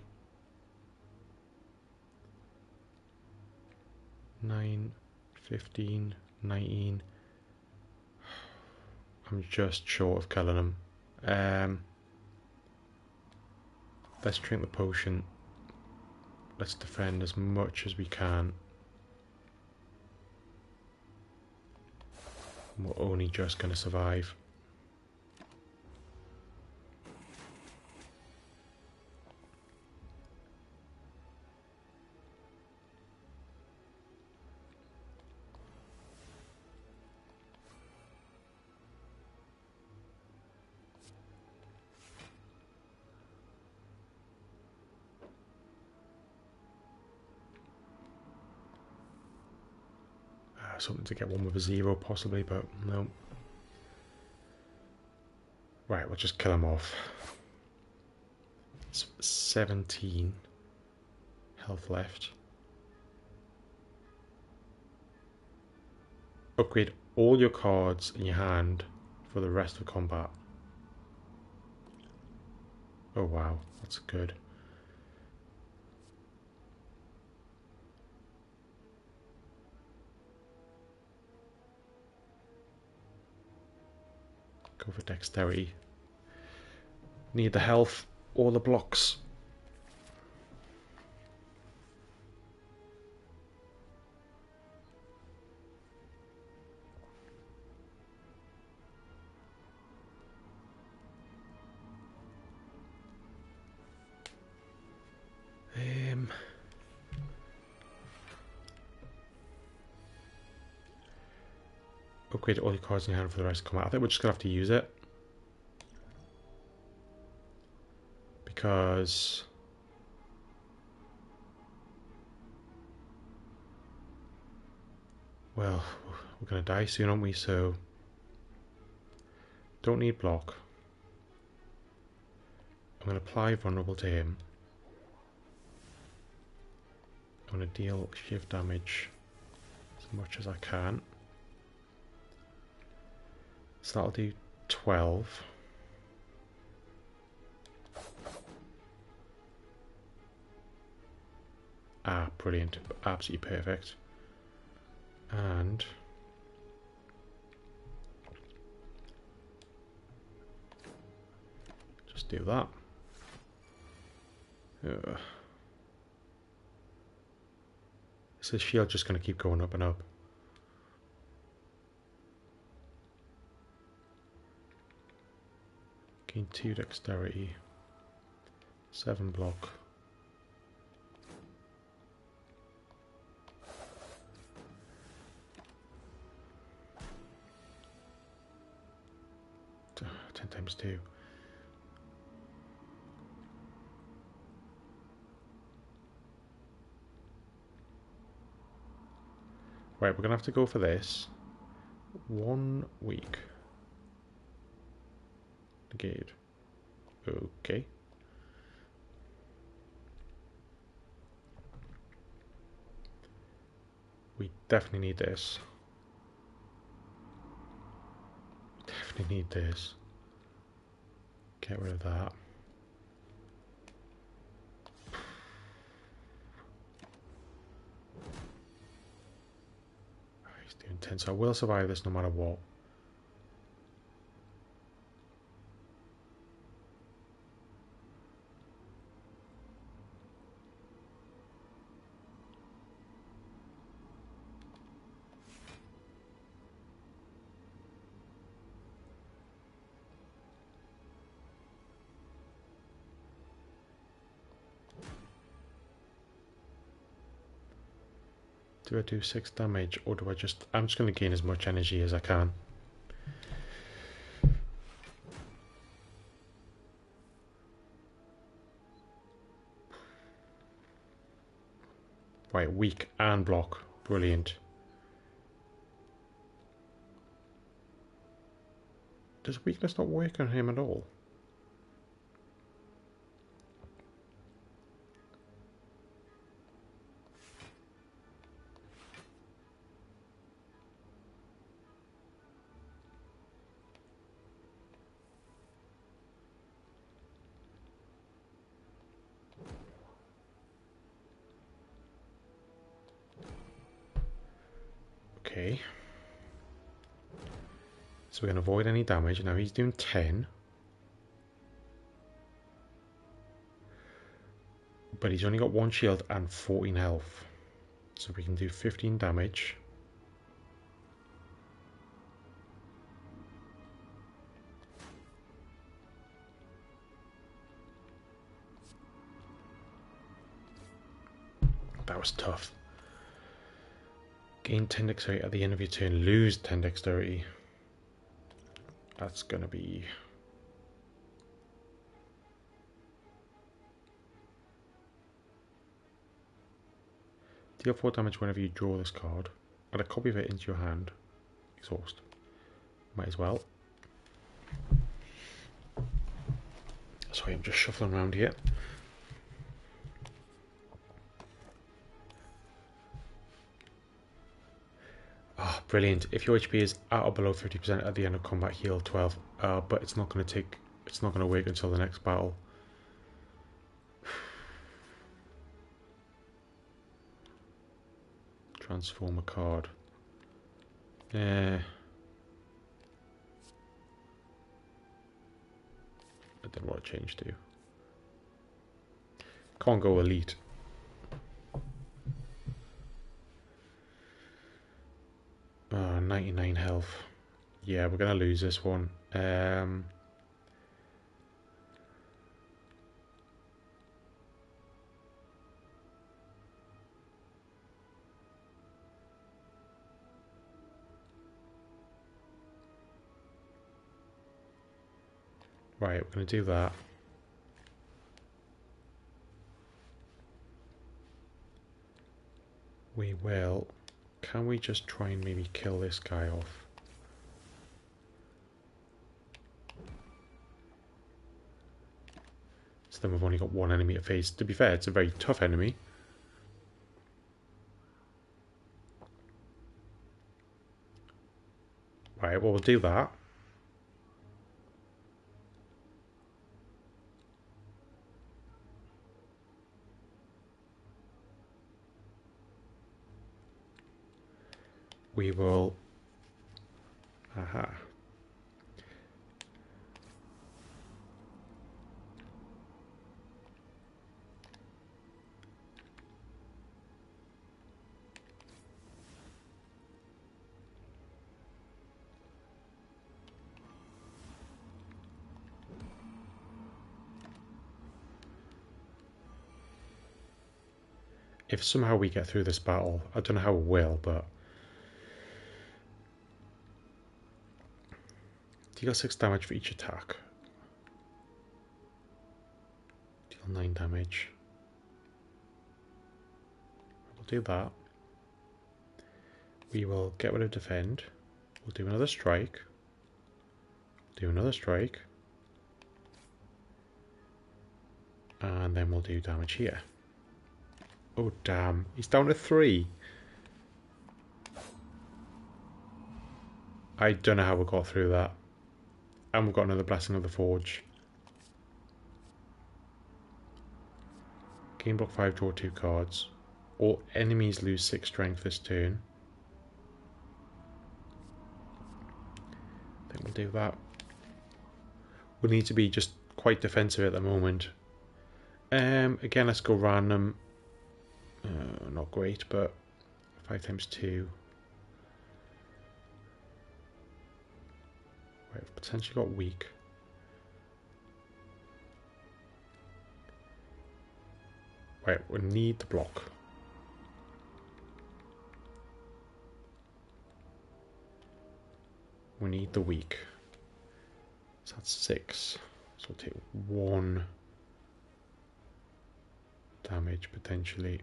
[SPEAKER 1] 9... 15, 19. [SIGHS] I'm just short of killing him. Um, let's drink the potion. let's defend as much as we can. We're only just going to survive. Something to get one with a zero possibly, but no. Right, we'll just kill him off. It's 17 health left. Upgrade all your cards in your hand for the rest of combat. Oh wow, that's good. For dexterity. Need the health or the blocks. Upgrade all your cards in your hand for the rest of combat. I think we're just going to have to use it. Because... Well, we're going to die soon, aren't we? So... Don't need block. I'm going to apply vulnerable to him. I'm going to deal shiv damage as much as I can. So that'll do 12. Ah, brilliant. Absolutely perfect. And... Just do that. Ugh. Is the shield just going to keep going up and up? Gain 2 dexterity, 7 block. [SIGHS] Ten times two. Right, we're gonna have to go for this. One week. Negate. Okay. We definitely need this. We definitely need this. Get rid of that. 10, so I will survive this no matter what. Do I do 6 damage or do I just... I'm just going to gain as much energy as I can. Right, weak and block. Brilliant. Does weakness not work on him at all? So we can avoid any damage. Now he's doing 10. But he's only got one shield and 14 health. So we can do 15 damage. That was tough. Gain 10 dexterity at the end of your turn, lose 10 dexterity. That's gonna be Deal 4 damage whenever you draw this card. Add a copy of it into your hand. Exhaust. Might as well. Sorry, I'm just shuffling around here. Brilliant. If your HP is at or below 50% at the end of combat, heal 12. Uh, but it's not going to take... It's not going to wait until the next battle. [SIGHS] transform a card. Yeah. I don't want to change to. Can't go elite. Oh, 99 health. Yeah, we're going to lose this one. Um, Right, we're going to do that. We will... Can we just try and maybe kill this guy off? So then we've only got one enemy to face. To be fair, it's a very tough enemy. Right, well we'll do that. we will aha if somehow we get through this battle, I don't know how we will, but Deal 6 damage for each attack. Deal 9 damage. We'll do that. We will get rid of defend. We'll do another strike. Do another strike. And then we'll do damage here. Oh damn, he's down to 3. I don't know how we got through that. And we've got another Blessing of the Forge. Game block 5, draw 2 cards. All enemies lose 6 strength this turn. I think we'll do that. We need to be just quite defensive at the moment. Um, again, let's go random. Uh, not great, but 5 times 2. I've potentially got weak. Right, we need the block. We need the weak. So that's six. So we'll take one damage potentially.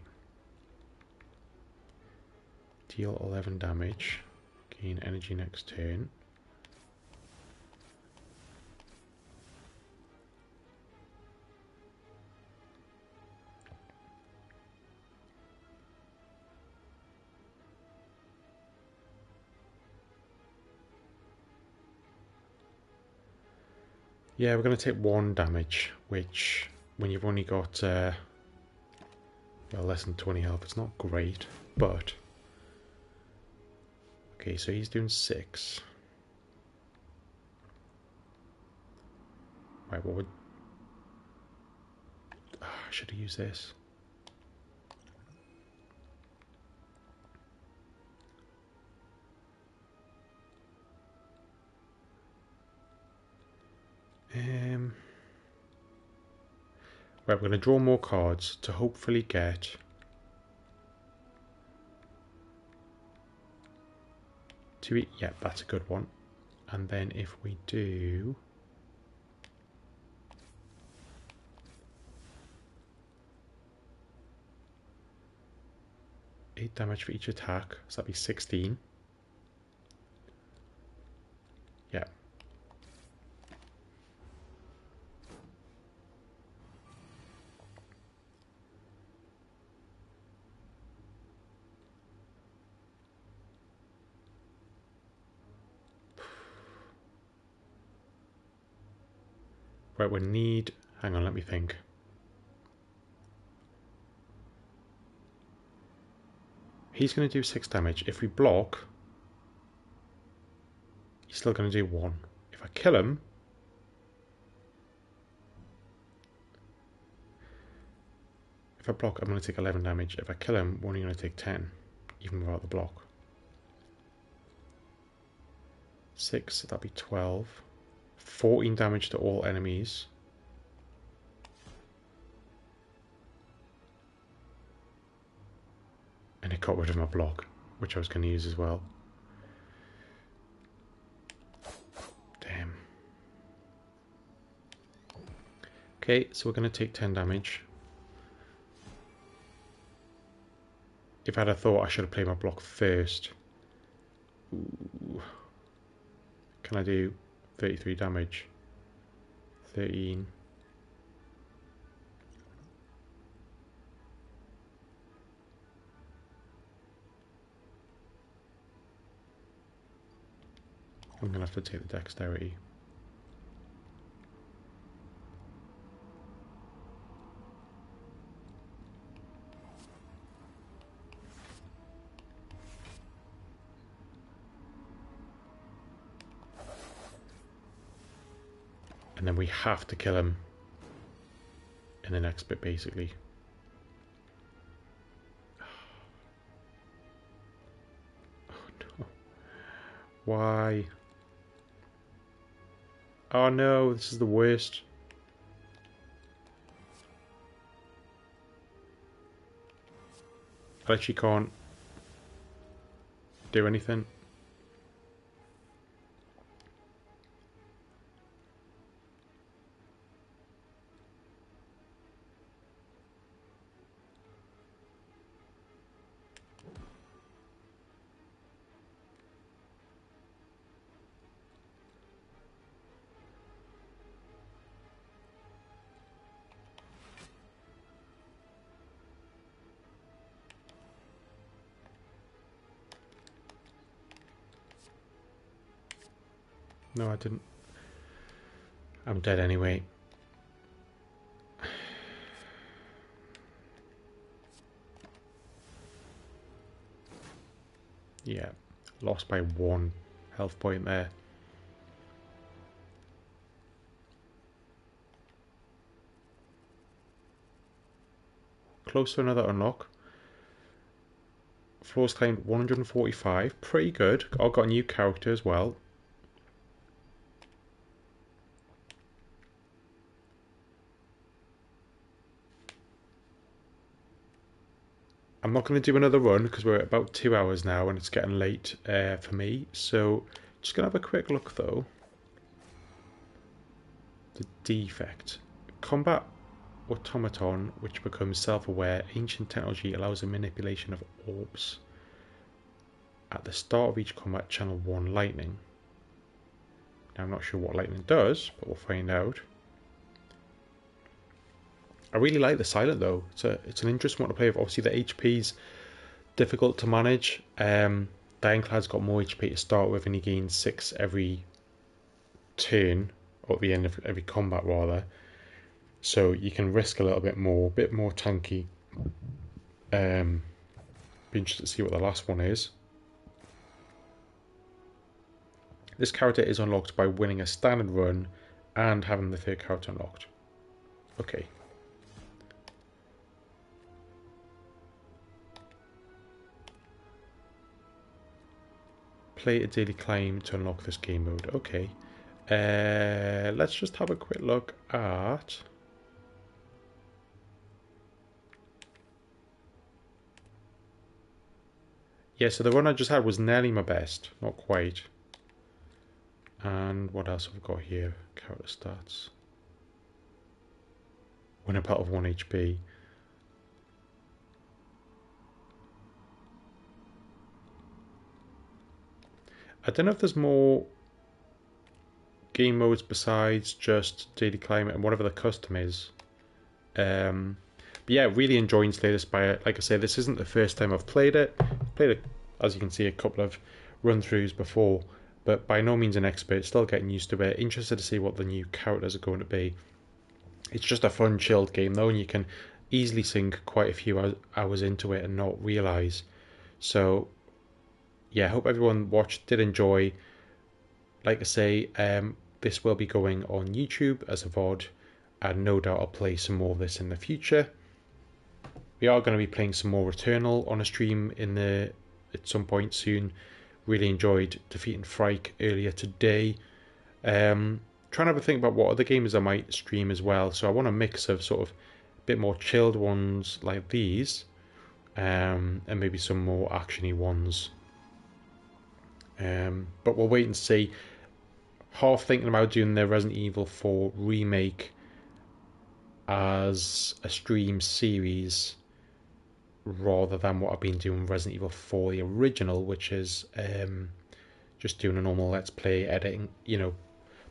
[SPEAKER 1] Deal 11 damage. Gain energy next turn. Yeah, we're going to take one damage, which when you've only got uh, well, less than 20 health, it's not great, but... Okay, so he's doing six. Right, what would... Oh, I should have used this. Um, right, we're going to draw more cards to hopefully get to eat. Yeah, that's a good one. And then if we do. Eight damage for each attack, so that'd be 16. Yeah. Right, we need... Hang on, let me think. He's going to do 6 damage. If we block, he's still going to do 1. If I kill him... If I block, I'm going to take 11 damage. If I kill him, we're only going to take 10, even without the block. 6, so that'd be 12. 14 damage to all enemies. And it got rid of my block, which I was going to use as well. Damn. Okay, so we're going to take 10 damage. If I'd have thought I should have played my block first. Ooh. Can I do 33 damage. 13. I'm going to have to take the dexterity. And then we have to kill him in the next bit basically. [SIGHS] Oh no. Why? Oh no this is the worst. I actually can't do anything didn't. I'm dead anyway. Yeah, lost by one health point there. Close to another unlock. Floors claimed 145. Pretty good. I got a new character as well. I'm not going to do another run because we're about two hours now and it's getting late uh, for me. So just going to have a quick look though. The defect. Combat automaton, which becomes self-aware. Ancient technology allows the manipulation of orbs. At the start of each combat, channel 1 lightning. Now I'm not sure what lightning does, but we'll find out. I really like the silent though. It's a it's an interesting one to play with. Obviously the HP's difficult to manage. Um, Ironclad's got more HP to start with, and he gains six every turn, or at the end of every combat rather. So you can risk a little bit more, a bit more tanky. Um, be interested to see what the last one is. This character is unlocked by winning a standard run and having the third character unlocked. Okay, Play a daily climb to unlock this game mode. Okay. Uh, let's just have a quick look at. Yeah, so the one I just had was nearly my best, not quite. And what else have we got here? Character stats. When a part of 1 HP. I don't know if there's more game modes besides just daily climate and whatever the custom is. Um, but yeah, really enjoying Slay the Spire. Like I say, this isn't the first time I've played it. I've played it, as you can see, a couple of run throughs before, but by no means an expert. Still getting used to it. Interested to see what the new characters are going to be. It's just a fun, chilled game though, and you can easily sink quite a few hours into it and not realize. So, yeah, I hope everyone watched, did enjoy. Like I say, um, this will be going on YouTube as a VOD, and no doubt I'll play some more of this in the future. We are going to be playing some more Returnal on a stream in the at some point soon. Really enjoyed defeating Phrike earlier today. Um, trying to have a think about what other games I might stream as well. So I want a mix of sort of a bit more chilled ones like these, um, and maybe some more actiony ones. Um, but we'll wait and see half thinking about doing the Resident Evil 4 remake as a stream series rather than what I've been doing Resident Evil 4 the original, which is um, just doing a normal let's play editing, you know,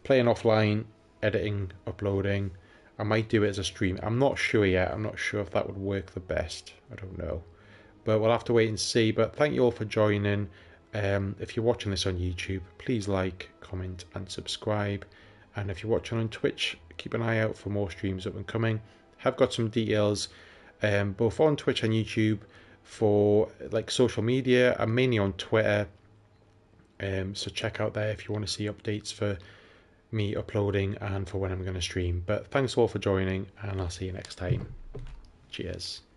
[SPEAKER 1] playing offline, editing, uploading. I might do it as a stream. I'm not sure yet. I'm not sure if that would work the best. I don't know. But we'll have to wait and see. But thank you all for joining. Um, if you're watching this on YouTube, please like, comment, and subscribe. And if you're watching on Twitch, keep an eye out for more streams up and coming. Have got some details um, both on Twitch and YouTube for like social media. I'm mainly on Twitter. Um, so check out there if you want to see updates for me uploading and for when I'm going to stream. But thanks all for joining, and I'll see you next time. Cheers.